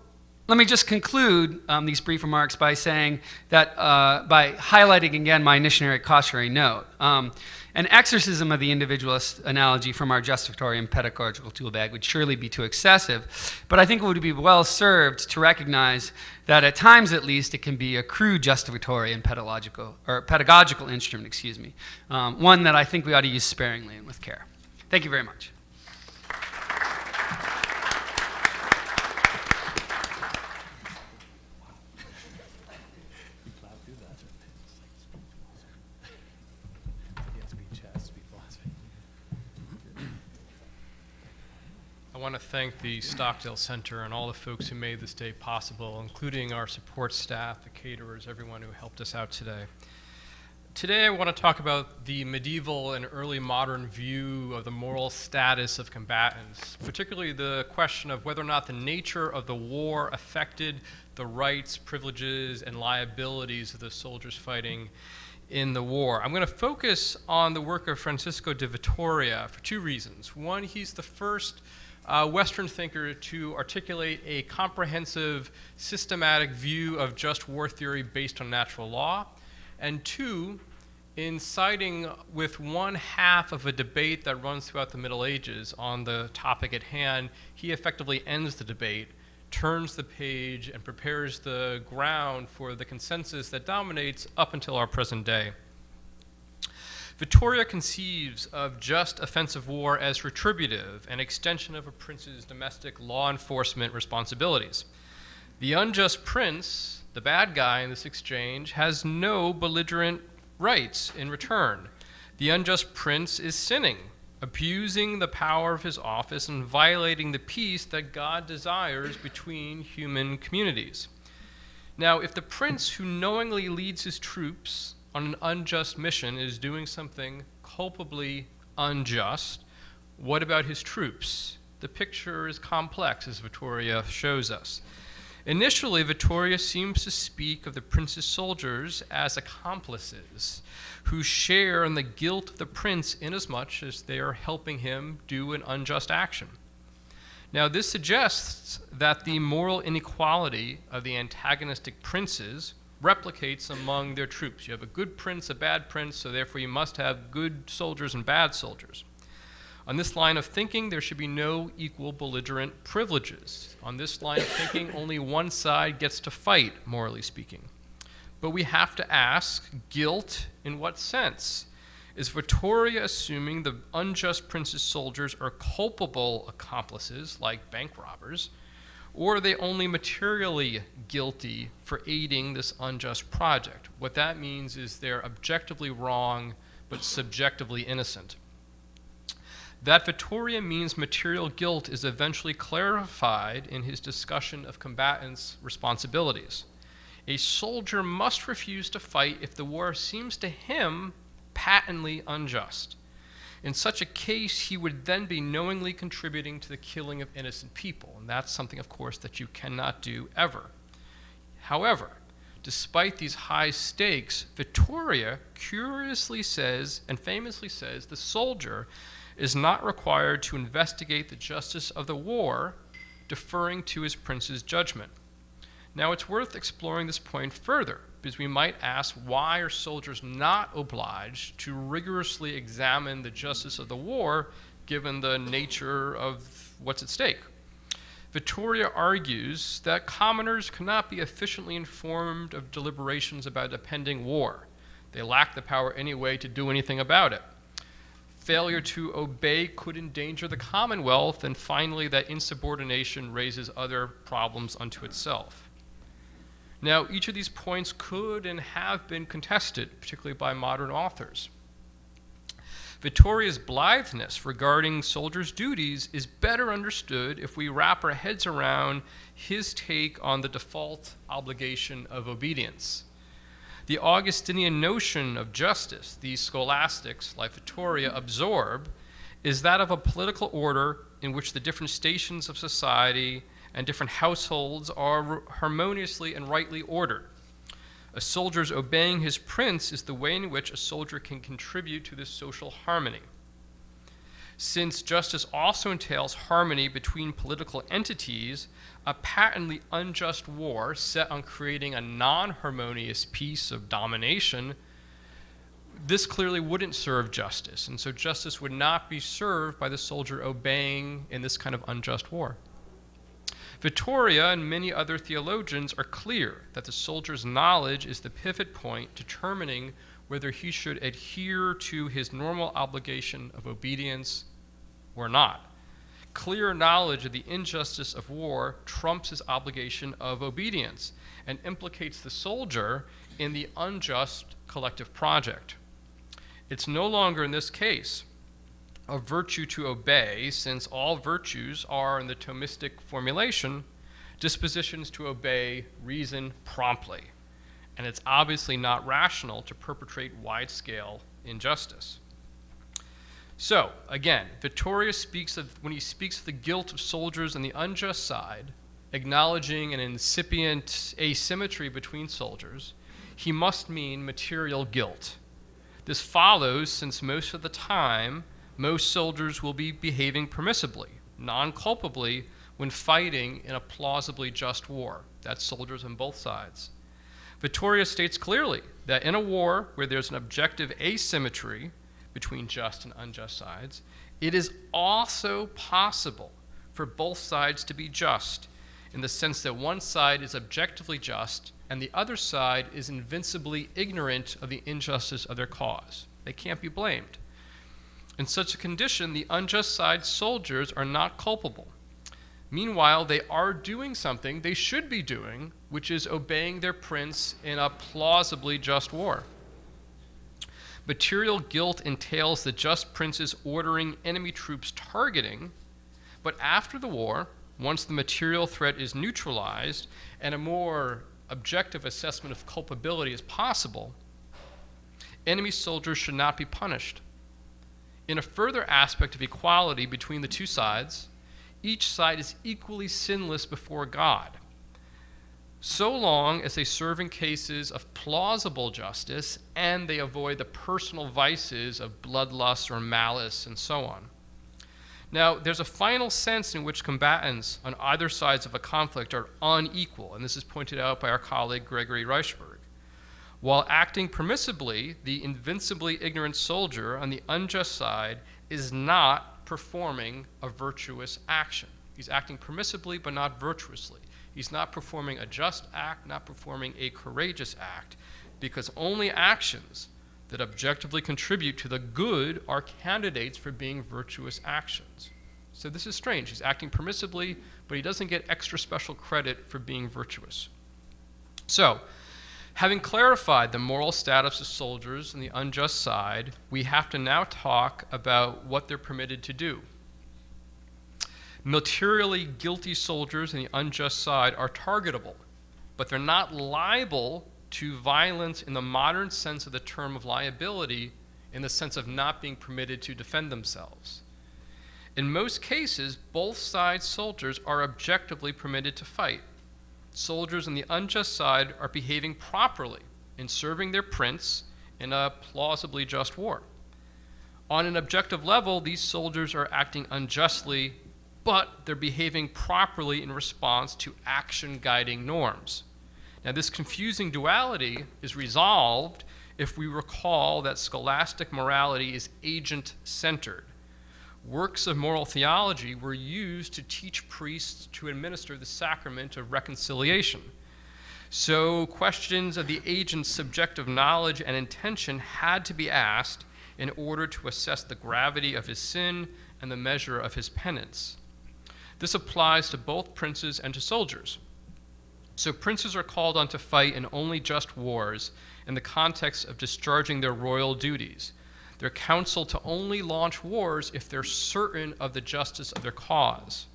let me just conclude um, these brief remarks by saying that, uh, by highlighting again my missionary cautionary note. Um, an exorcism of the individualist analogy from our justificatory and pedagogical tool bag would surely be too excessive, but I think it would be well served to recognize that at times at least it can be a crude justificatory and pedagogical, or pedagogical instrument, excuse me, um, one that I think we ought to use sparingly and with care. Thank you very much. I want to thank the Stockdale Center and all the folks who made this day possible, including our support staff, the caterers, everyone who helped us out today. Today, I want to talk about the medieval and early modern view of the moral status of combatants, particularly the question of whether or not the nature of the war affected the rights, privileges, and liabilities of the soldiers fighting in the war. I'm going to focus on the work of Francisco de Vitoria for two reasons. One, he's the first uh, Western thinker to articulate a comprehensive, systematic view of just war theory based on natural law. And two, in siding with one half of a debate that runs throughout the Middle Ages on the topic at hand, he effectively ends the debate, turns the page, and prepares the ground for the consensus that dominates up until our present day. Vitoria conceives of just offensive war as retributive, an extension of a prince's domestic law enforcement responsibilities. The unjust prince, the bad guy in this exchange, has no belligerent rights in return. The unjust prince is sinning, abusing the power of his office and violating the peace that God desires between human communities. Now, if the prince who knowingly leads his troops on an unjust mission is doing something culpably unjust, what about his troops? The picture is complex, as Vitoria shows us. Initially, Vitoria seems to speak of the prince's soldiers as accomplices who share in the guilt of the prince inasmuch as they are helping him do an unjust action. Now, this suggests that the moral inequality of the antagonistic princes replicates among their troops. You have a good prince, a bad prince, so therefore you must have good soldiers and bad soldiers. On this line of thinking, there should be no equal belligerent privileges. On this line of thinking, only one side gets to fight, morally speaking. But we have to ask guilt in what sense? Is Vitoria assuming the unjust prince's soldiers are culpable accomplices, like bank robbers? Or are they only materially guilty for aiding this unjust project? What that means is they're objectively wrong but subjectively innocent. That Vitoria means material guilt is eventually clarified in his discussion of combatants' responsibilities. A soldier must refuse to fight if the war seems to him patently unjust. In such a case, he would then be knowingly contributing to the killing of innocent people, and that's something, of course, that you cannot do ever. However, despite these high stakes, Vitoria curiously says and famously says the soldier is not required to investigate the justice of the war, deferring to his prince's judgment. Now, it's worth exploring this point further because we might ask why are soldiers not obliged to rigorously examine the justice of the war given the nature of what's at stake? Vitoria argues that commoners cannot be efficiently informed of deliberations about a pending war. They lack the power anyway to do anything about it. Failure to obey could endanger the Commonwealth, and finally, that insubordination raises other problems unto itself. Now, each of these points could and have been contested, particularly by modern authors. Vitoria's blitheness regarding soldiers' duties is better understood if we wrap our heads around his take on the default obligation of obedience. The Augustinian notion of justice, these scholastics, like Vitoria, absorb, is that of a political order in which the different stations of society and different households are harmoniously and rightly ordered. A soldier's obeying his prince is the way in which a soldier can contribute to this social harmony. Since justice also entails harmony between political entities, a patently unjust war set on creating a non harmonious peace of domination, this clearly wouldn't serve justice. And so justice would not be served by the soldier obeying in this kind of unjust war. Vitoria and many other theologians are clear that the soldier's knowledge is the pivot point determining whether he should adhere to his normal obligation of obedience or not. Clear knowledge of the injustice of war trumps his obligation of obedience and implicates the soldier in the unjust collective project. It's no longer, in this case, a virtue to obey, since all virtues are, in the Thomistic formulation, dispositions to obey reason promptly. And it's obviously not rational to perpetrate wide scale injustice. So, again, Vitoria speaks of, when he speaks of the guilt of soldiers on the unjust side, acknowledging an incipient asymmetry between soldiers, he must mean material guilt. This follows since most of the time, most soldiers will be behaving permissibly, non culpably, when fighting in a plausibly just war. That's soldiers on both sides. Vitoria states clearly that in a war where there's an objective asymmetry, between just and unjust sides, it is also possible for both sides to be just in the sense that one side is objectively just and the other side is invincibly ignorant of the injustice of their cause. They can't be blamed. In such a condition, the unjust side soldiers are not culpable. Meanwhile, they are doing something they should be doing, which is obeying their prince in a plausibly just war. Material guilt entails the just princes ordering enemy troops targeting, but after the war, once the material threat is neutralized and a more objective assessment of culpability is possible, enemy soldiers should not be punished. In a further aspect of equality between the two sides, each side is equally sinless before God so long as they serve in cases of plausible justice and they avoid the personal vices of bloodlust or malice and so on. Now, there's a final sense in which combatants on either sides of a conflict are unequal, and this is pointed out by our colleague Gregory Reichberg. While acting permissibly, the invincibly ignorant soldier on the unjust side is not performing a virtuous action. He's acting permissibly but not virtuously. He's not performing a just act, not performing a courageous act, because only actions that objectively contribute to the good are candidates for being virtuous actions. So this is strange. He's acting permissibly, but he doesn't get extra special credit for being virtuous. So, having clarified the moral status of soldiers on the unjust side, we have to now talk about what they're permitted to do. Materially guilty soldiers on the unjust side are targetable, but they're not liable to violence in the modern sense of the term of liability, in the sense of not being permitted to defend themselves. In most cases, both sides' soldiers are objectively permitted to fight. Soldiers on the unjust side are behaving properly in serving their prince in a plausibly just war. On an objective level, these soldiers are acting unjustly but they're behaving properly in response to action guiding norms. Now, this confusing duality is resolved if we recall that scholastic morality is agent centered. Works of moral theology were used to teach priests to administer the sacrament of reconciliation. So, questions of the agent's subjective knowledge and intention had to be asked in order to assess the gravity of his sin and the measure of his penance. This applies to both princes and to soldiers. So, princes are called on to fight in only just wars in the context of discharging their royal duties. They're counseled to only launch wars if they're certain of the justice of their cause.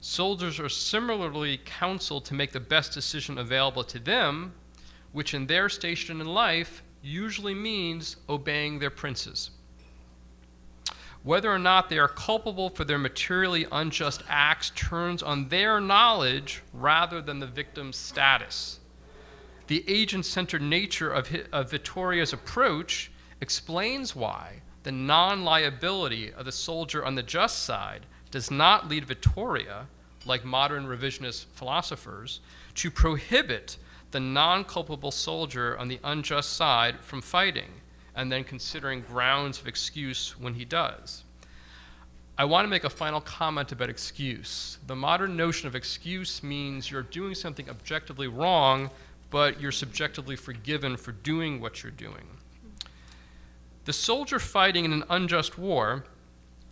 Soldiers are similarly counseled to make the best decision available to them, which in their station in life usually means obeying their princes. Whether or not they are culpable for their materially unjust acts turns on their knowledge rather than the victim's status. The agent centered nature of, of Vitoria's approach explains why the non liability of the soldier on the just side does not lead Vitoria, like modern revisionist philosophers, to prohibit the non culpable soldier on the unjust side from fighting and then considering grounds of excuse when he does. I want to make a final comment about excuse. The modern notion of excuse means you're doing something objectively wrong, but you're subjectively forgiven for doing what you're doing. The soldier fighting in an unjust war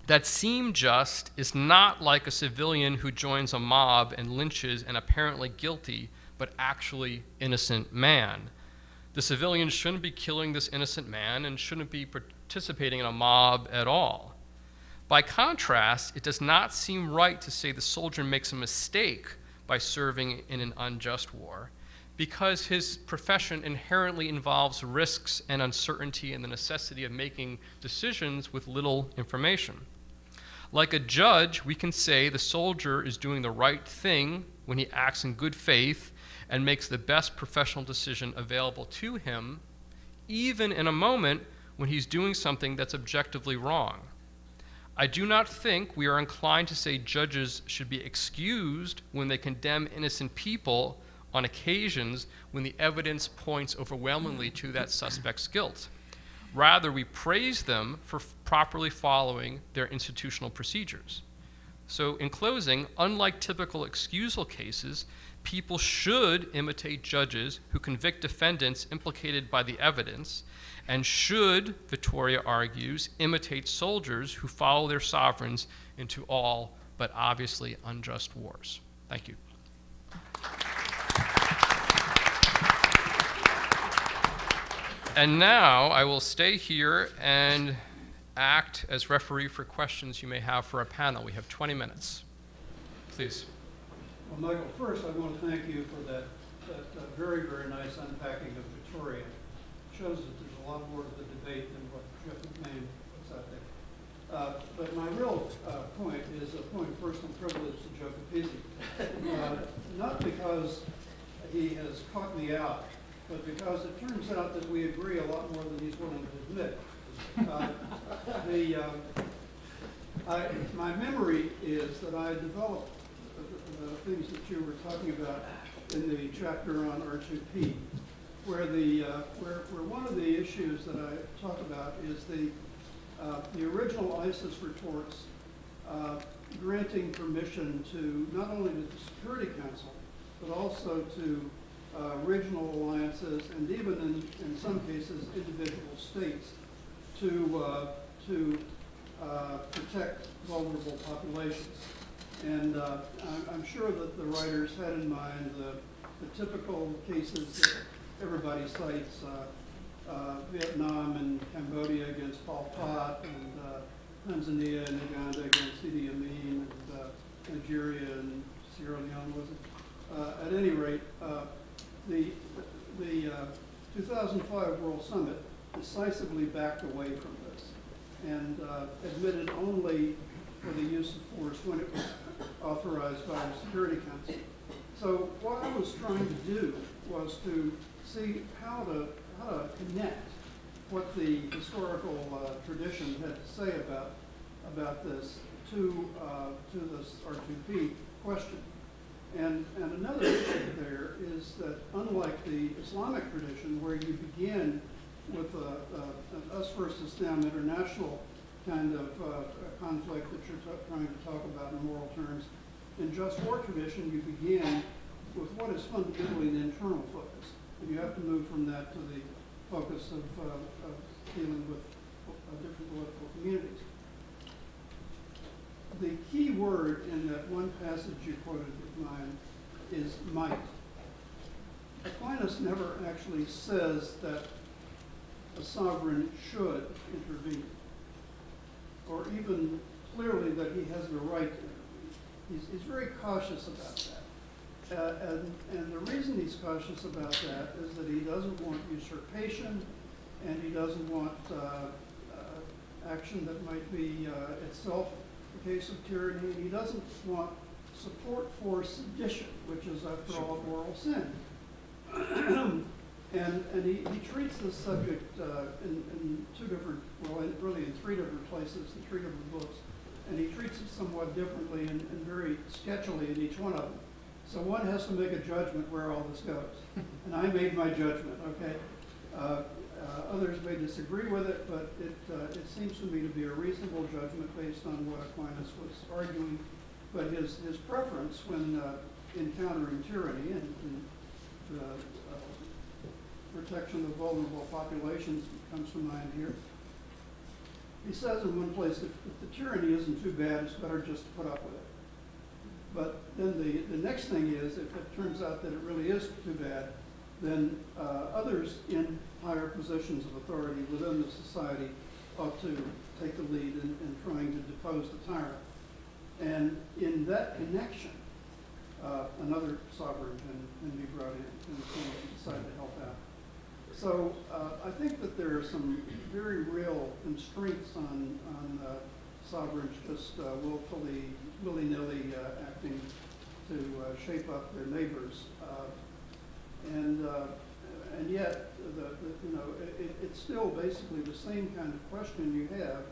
that seemed just is not like a civilian who joins a mob and lynches an apparently guilty but actually innocent man. The civilian shouldn't be killing this innocent man and shouldn't be participating in a mob at all. By contrast, it does not seem right to say the soldier makes a mistake by serving in an unjust war because his profession inherently involves risks and uncertainty and the necessity of making decisions with little information. Like a judge, we can say the soldier is doing the right thing when he acts in good faith and makes the best professional decision available to him, even in a moment when he's doing something that's objectively wrong. I do not think we are inclined to say judges should be excused when they condemn innocent people on occasions when the evidence points overwhelmingly to that suspect's guilt. Rather, we praise them for properly following their institutional procedures. So, in closing, unlike typical excusal cases, people should imitate judges who convict defendants implicated by the evidence, and should, Vitoria argues, imitate soldiers who follow their sovereigns into all but obviously unjust wars. Thank you. And now I will stay here and act as referee for questions you may have for our panel. We have 20 minutes. Please. Well, Michael, first I want to thank you for that, that uh, very, very nice unpacking of Victoria. Shows that there's a lot more to the debate than what Jeff McMahon puts out there. Uh, But my real uh, point is a point of personal privilege to Joe Capizzi. Uh, Not because he has caught me out, but because it turns out that we agree a lot more than he's willing to admit. Uh, The, um, I, my memory is that I developed the, the things that you were talking about in the chapter on R2P, where the, uh, where, where one of the issues that I talk about is the, uh, the original ICISS reports uh, granting permission to not only to the Security Council, but also to uh, regional alliances and even in, in some cases individual states to, uh, to uh, protect vulnerable populations. And uh, I'm, I'm sure that the writers had in mind the, the typical cases that everybody cites, uh, uh, Vietnam and Cambodia against Pol Pot, and Tanzania and Uganda against Idi Amin, and Nigeria and Sierra Leone, was it? At any rate, the, the uh, 2005 World Summit decisively backed away from this and uh, admitted only for the use of force when it was authorized by the Security Council. So what I was trying to do was to see how to, how to connect what the historical uh, tradition had to say about, about this to, uh, to this R2P question. And, and another issue there is that unlike the Islamic tradition, where you begin with a, a, us versus them international kind of uh, conflict that you're trying to talk about in moral terms, in just war tradition, you begin with what is fundamentally an internal focus. And you have to move from that to the focus of, uh, of dealing with uh, different political communities. The key word in that one passage you quoted of mine is might. Aquinas never actually says that a sovereign should intervene. Or even clearly that he has the right to intervene. He's, he's very cautious about that. Uh, and, and the reason he's cautious about that is that he doesn't want usurpation and he doesn't want, uh, uh, action that might be, uh, itself case of tyranny. And he doesn't want support for sedition, which is after all a moral sin. And, and he, he treats this subject uh, in, in two different, well, in- really in three different places, in three different books. And he treats it somewhat differently and, and very sketchily in each one of them. So one has to make a judgment where all this goes. And I made my judgment, okay? Uh, uh, Others may disagree with it, but it, uh, it seems to me to be a reasonable judgment based on what Aquinas was arguing. But his, his preference when uh, encountering tyranny and, and uh, uh, protection of vulnerable populations comes to mind here. He says in one place that if the tyranny isn't too bad, it's better just to put up with it. But then the, the next thing is, if it turns out that it really is too bad, then uh, others in higher positions of authority within the society ought to take the lead in, in trying to depose the tyrant. And in that connection, uh, another sovereign can, can be brought in and decide to help out. So uh, I think that there are some very real constraints on, on uh, sovereigns just uh, willfully, willy-nilly uh, acting to uh, shape up their neighbors. And, uh, and yet, the, the- you know, it, it- it's still basically the same kind of question you have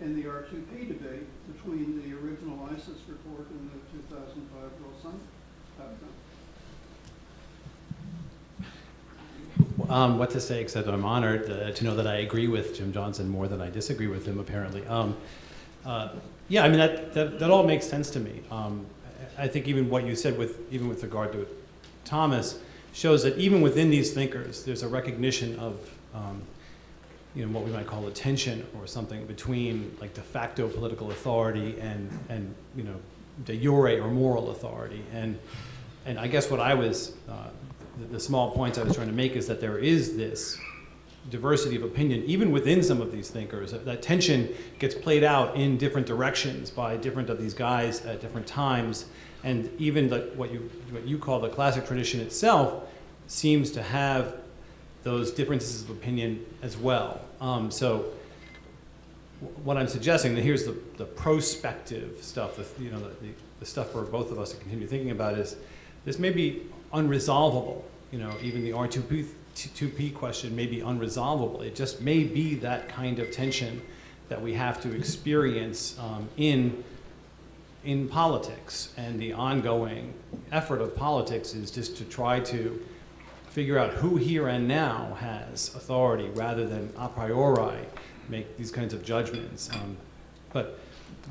in the R2P debate between the original ICISS report and the 2005 World Summit outcome. um, what to say except I'm honored uh, to know that I agree with Jim Johnson more than I disagree with him, apparently. Um, uh, yeah, I mean, that, that, that all makes sense to me. Um, I I think even what you said with, even with regard to Thomas, shows that even within these thinkers, there's a recognition of, um, you know, what we might call a tension or something between like de facto political authority and, and you know, de jure or moral authority. And, and I guess what I was, uh, the, the small points I was trying to make is that there is this diversity of opinion, even within some of these thinkers. That, that tension gets played out in different directions by different of these guys at different times. And even the, what, you, what you call the classic tradition itself seems to have those differences of opinion as well. Um, so wh- what I'm suggesting, and here's the, the prospective stuff, the, you know, the, the, the stuff for both of us to continue thinking about is this may be unresolvable. You know, even the R2P, 2P question may be unresolvable. It just may be that kind of tension that we have to experience um, in, in politics. And the ongoing effort of politics is just to try to figure out who here and now has authority rather than a priori make these kinds of judgments. Um, but,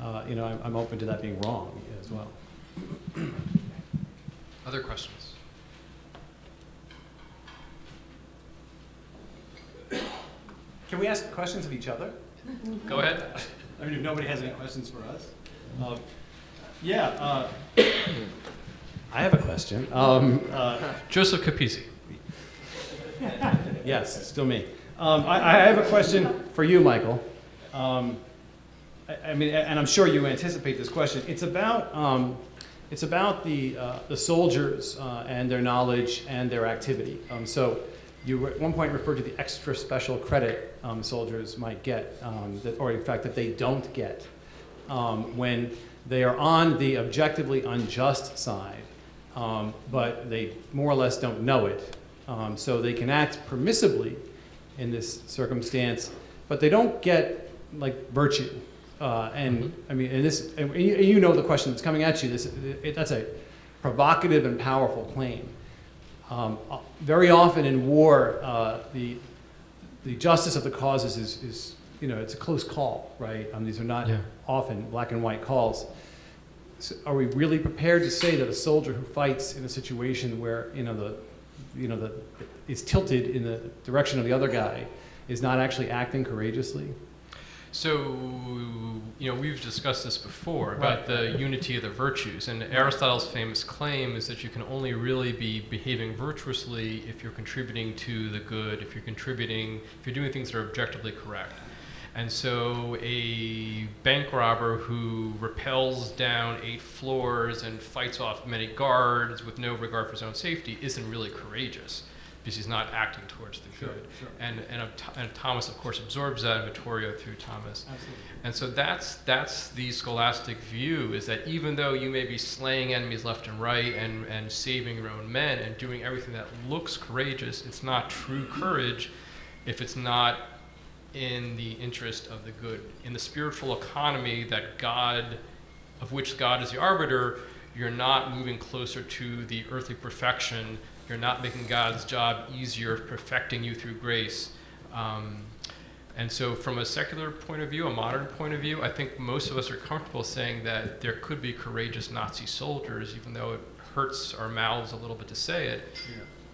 uh, you know, I'm, I'm open to that being wrong as well. Other questions? Can we ask questions of each other? Go ahead. I mean, if nobody has any questions for us. Um, yeah. Uh, I have a question. Um, uh, Joseph Capizzi. yes, it's still me. Um, I, I have a question for you, Michael. Um, I, I mean, and I'm sure you anticipate this question. It's about um, it's about the uh, the soldiers uh, and their knowledge and their activity. Um, so, you at one point referred to the extra special credit um, soldiers might get, um, that, or in fact that they don't get um, when they are on the objectively unjust side, um, but they more or less don't know it. Um, so they can act permissibly in this circumstance, but they don't get like virtue. Uh, and I mean, and this, and you, you know the question that's coming at you. This, it, that's a provocative and powerful claim. Um, uh, very often in war, uh, the the justice of the causes is, is you know, it's a close call, right? Um, these are not Yeah. Often black and white calls. So are we really prepared to say that a soldier who fights in a situation where you know the you know the is tilted in the direction of the other guy is not actually acting courageously? So, you know, we've discussed this before about the unity of the virtues, and Aristotle's famous claim is that you can only really be behaving virtuously if you're contributing to the good, if you're contributing, if you're doing things that are objectively correct. And so, a bank robber who rappels down eight floors and fights off many guards with no regard for his own safety isn't really courageous because he's not acting towards the good. And, and, uh, and Thomas, of course, absorbs that in Vittorio through Thomas. Absolutely. And so that's, that's the scholastic view is that even though you may be slaying enemies left and right and, and saving your own men and doing everything that looks courageous, it's not true courage if it's not in the interest of the good. In the spiritual economy that God, of which God is the arbiter, you're not moving closer to the earthly perfection. You're not making God's job easier, perfecting you through grace. Um, and so, from a secular point of view, a modern point of view, I think most of us are comfortable saying that there could be courageous Nazi soldiers, even though it hurts our mouths a little bit to say it.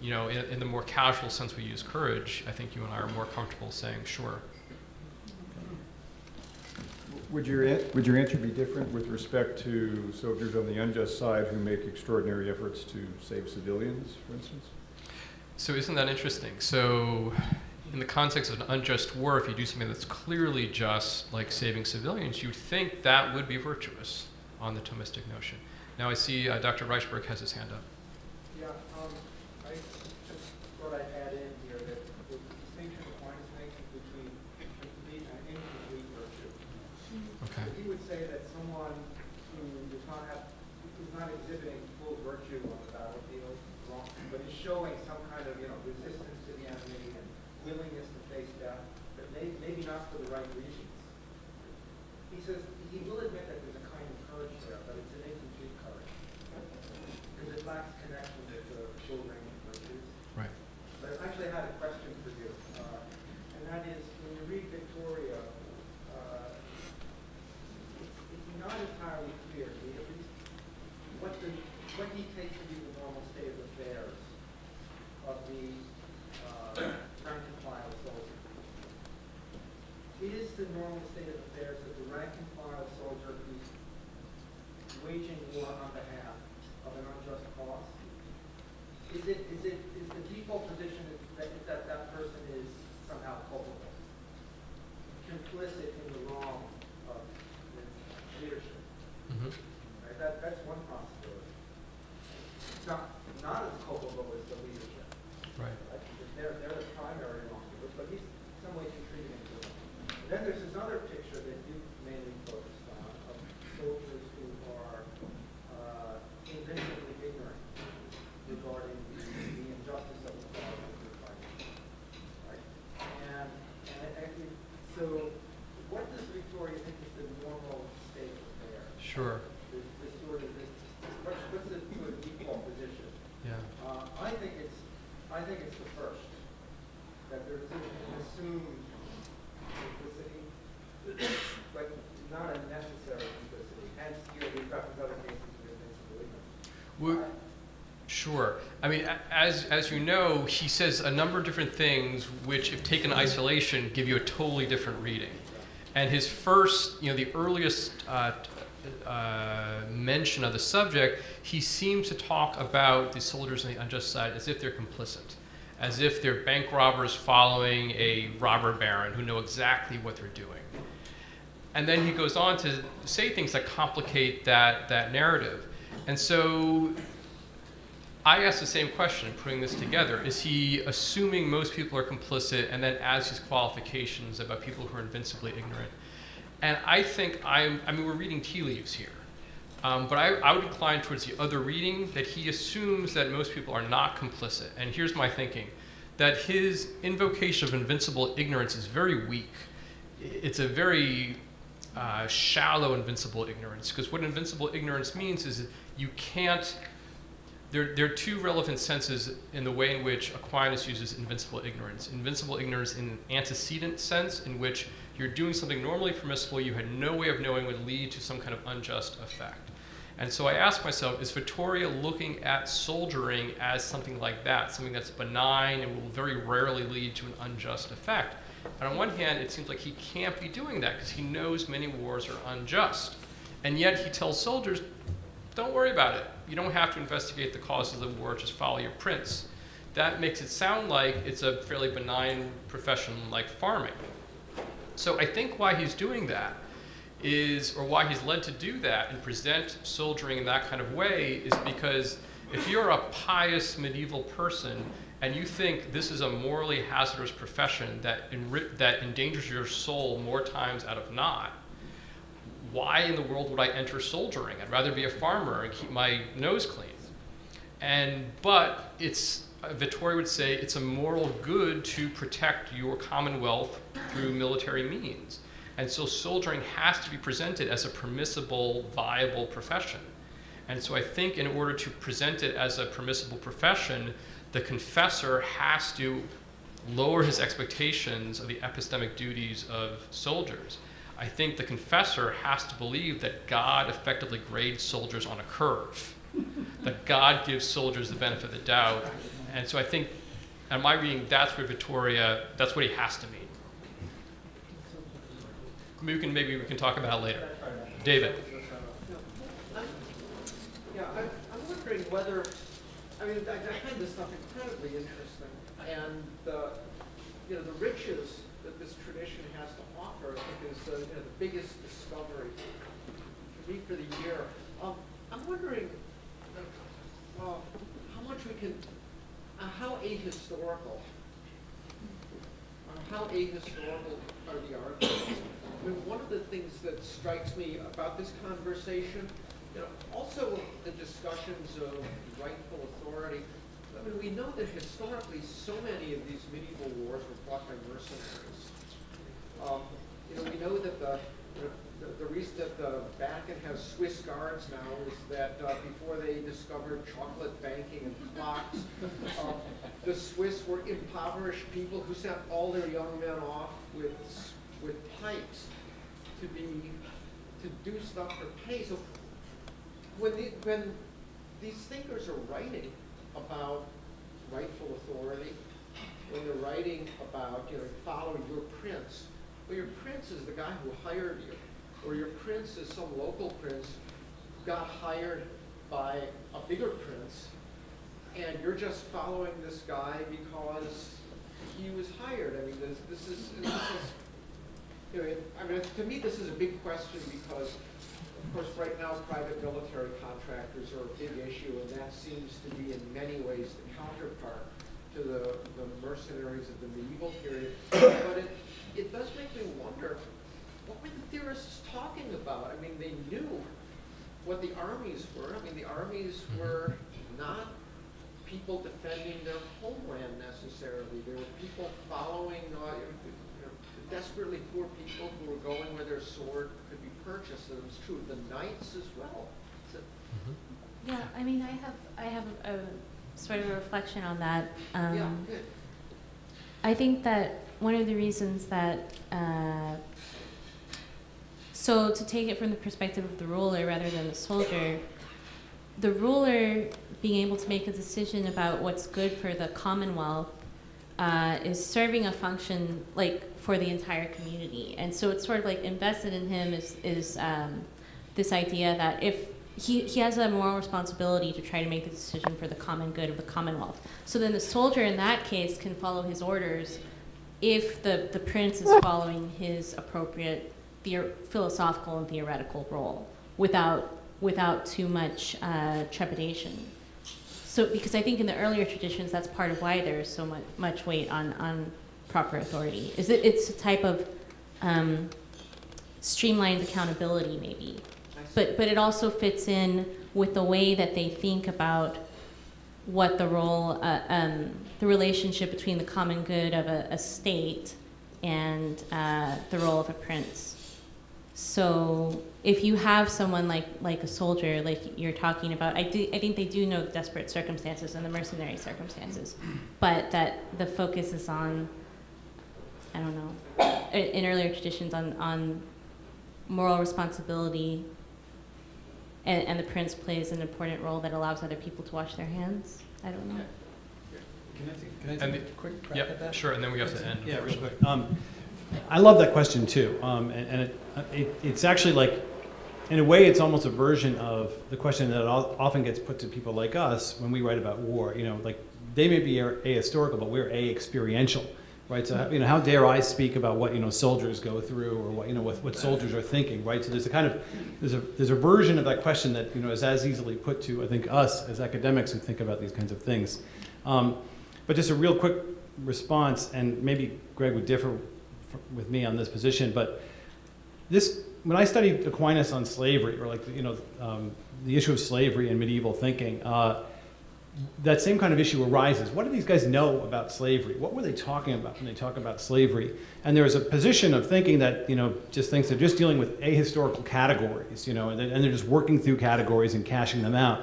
You know, in, in the more casual sense we use courage, I think you and I are more comfortable saying, sure. Would your, would your answer be different with respect to soldiers on the unjust side who make extraordinary efforts to save civilians, for instance? So isn't that interesting? So, in the context of an unjust war, if you do something that's clearly just, like saving civilians, you'd think that would be virtuous on the Thomistic notion. Now I see uh, Dr. Reichberg has his hand up. As, as you know, he says a number of different things which, if taken in isolation, give you a totally different reading. And his first, you know, the earliest uh, uh, mention of the subject, he seems to talk about the soldiers on the unjust side as if they're complicit, as if they're bank robbers following a robber baron who know exactly what they're doing. And then he goes on to say things that complicate that, that narrative. And so I asked the same question, putting this together. Is he assuming most people are complicit and then adds his qualifications about people who are invincibly ignorant? And I think I'm, I mean, we're reading tea leaves here. Um, but I, I would incline towards the other reading that he assumes that most people are not complicit. And here's my thinking that his invocation of invincible ignorance is very weak. It's a very uh, shallow invincible ignorance. Because what invincible ignorance means is you can't there, there are two relevant senses in the way in which Aquinas uses invincible ignorance. Invincible ignorance in an antecedent sense, in which you're doing something normally permissible you had no way of knowing would lead to some kind of unjust effect. And so I ask myself, is Vitoria looking at soldiering as something like that, something that's benign and will very rarely lead to an unjust effect? And on one hand, it seems like he can't be doing that because he knows many wars are unjust. And yet he tells soldiers, don't worry about it. You don't have to investigate the causes of war, just follow your prince. That makes it sound like it's a fairly benign profession like farming. So I think why he's doing that is, or why he's led to do that and present soldiering in that kind of way, is because if you're a pious medieval person and you think this is a morally hazardous profession that, that endangers your soul more times out of not, why in the world would I enter soldiering? I'd rather be a farmer and keep my nose clean. And but it's uh, Vitoria would say it's a moral good to protect your commonwealth through military means. And so soldiering has to be presented as a permissible, viable profession. And so I think in order to present it as a permissible profession, the confessor has to lower his expectations of the epistemic duties of soldiers. I think the confessor has to believe that God effectively grades soldiers on a curve, that God gives soldiers the benefit of the doubt. And so I think, in my reading, that's where Vitoria, that's what he has to mean. Maybe We can, maybe we can talk about it later. David. Yeah, I'm, I'm wondering whether, I mean, I, I find this stuff incredibly interesting, and the, you know, the riches that this tradition has I think, is you know, the biggest discovery for me for the year. Um, I'm wondering, uh, how much we can, uh, how ahistorical, uh, how ahistorical are the arguments? I mean, one of the things that strikes me about this conversation, you know, also the discussions of rightful authority. I mean, we know that historically, so many of these medieval wars were fought by mercenaries. Um, you know, we know that the, the, the reason that the Vatican has Swiss guards now is that uh, before they discovered chocolate banking and clocks, uh, the Swiss were impoverished people who sent all their young men off with with pikes to be to do stuff for pay. So when the, when these thinkers are writing about rightful authority, when they're writing about you know follow your prince, well your prince is the guy who hired you, or your prince is some local prince who got hired by a bigger prince, and you're just following this guy because he was hired. I mean, this, this is this is you know, it- I mean, to me, this is a big question because, of course, right now, private military contractors are a big issue, and that seems to be in many ways the counterpart to the, the mercenaries of the medieval period. But it, it does make me wonder, what were the theorists talking about? I mean, they knew what the armies were. I mean, the armies were not people defending their homeland necessarily. They were people following, uh, you know, desperately poor people who were going where their sword could be purchased. And it was true of the knights as well. So, Yeah, I mean, I have, I have a, sort of a reflection on that. Um, yeah, good. I think that one of the reasons that, uh, so to take it from the perspective of the ruler rather than the soldier, the ruler being able to make a decision about what's good for the commonwealth uh, is serving a function like for the entire community, and so it's sort of like invested in him is is um, this idea that if he, he has a moral responsibility to try to make the decision for the common good of the commonwealth. So then the soldier in that case can follow his orders if the, the prince is following his appropriate philosophical and theoretical role without without too much uh, trepidation. So because I think in the earlier traditions that's part of why there is so much, much weight on, on proper authority. Is it it's a type of um, streamlined accountability maybe. But, but it also fits in with the way that they think about what the role, uh, um, the relationship between the common good of a, a state and uh, the role of a prince. So if you have someone like, like a soldier, like you're talking about, I, do, I think they do know the desperate circumstances and the mercenary circumstances, but that the focus is on, I don't know, in earlier traditions on, on moral responsibility and, and the prince plays an important role that allows other people to wash their hands. I don't know. Can I take, can I And take the- a quick crack at Yep, that? sure, and then we have to end. Yeah, real quick. Um, I love that question too, um, and, and it, it, it's actually like, in a way, it's almost a version of the question that often gets put to people like us when we write about war. You know, like they may be a- ahistorical, but we're a experiential, right? So you know, how dare I speak about what you know soldiers go through or what you know what, what soldiers are thinking, right? So there's a kind of there's a there's a version of that question that you know is as easily put to I think us as academics who think about these kinds of things. Um, but just a real quick response, and maybe Greg would differ with me on this position, but this when I studied Aquinas on slavery, or like you know um, the issue of slavery in medieval thinking, uh, that same kind of issue arises. What do these guys know about slavery? What were they talking about when they talk about slavery? And there's a position of thinking that you know just thinks they're just dealing with ahistorical categories, you know, and, they- and they're just working through categories and cashing them out.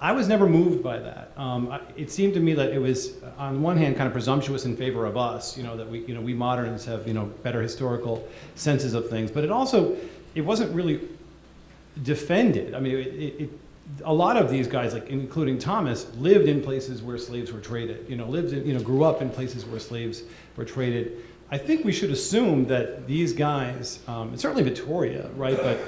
I was never moved by that. Um, it seemed to me that it was, on one hand, kind of presumptuous in favor of us. You know that we, you know, we moderns have, you know, better historical senses of things. But it also, it wasn't really defended. I mean, it, it, a lot of these guys, like including Thomas, lived in places where slaves were traded. You know, lived in, you know, grew up in places where slaves were traded. I think we should assume that these guys, um, and certainly Vitoria, right, but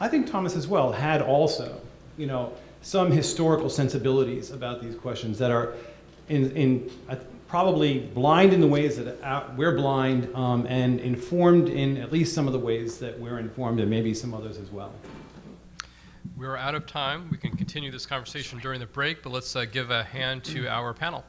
I think Thomas as well had also, you know, some historical sensibilities about these questions that are in, in uh, probably blind in the ways that uh, we're blind um, and informed in at least some of the ways that we're informed and maybe some others as well. We are out of time. We can continue this conversation during the break, but let's uh, give a hand to our panel.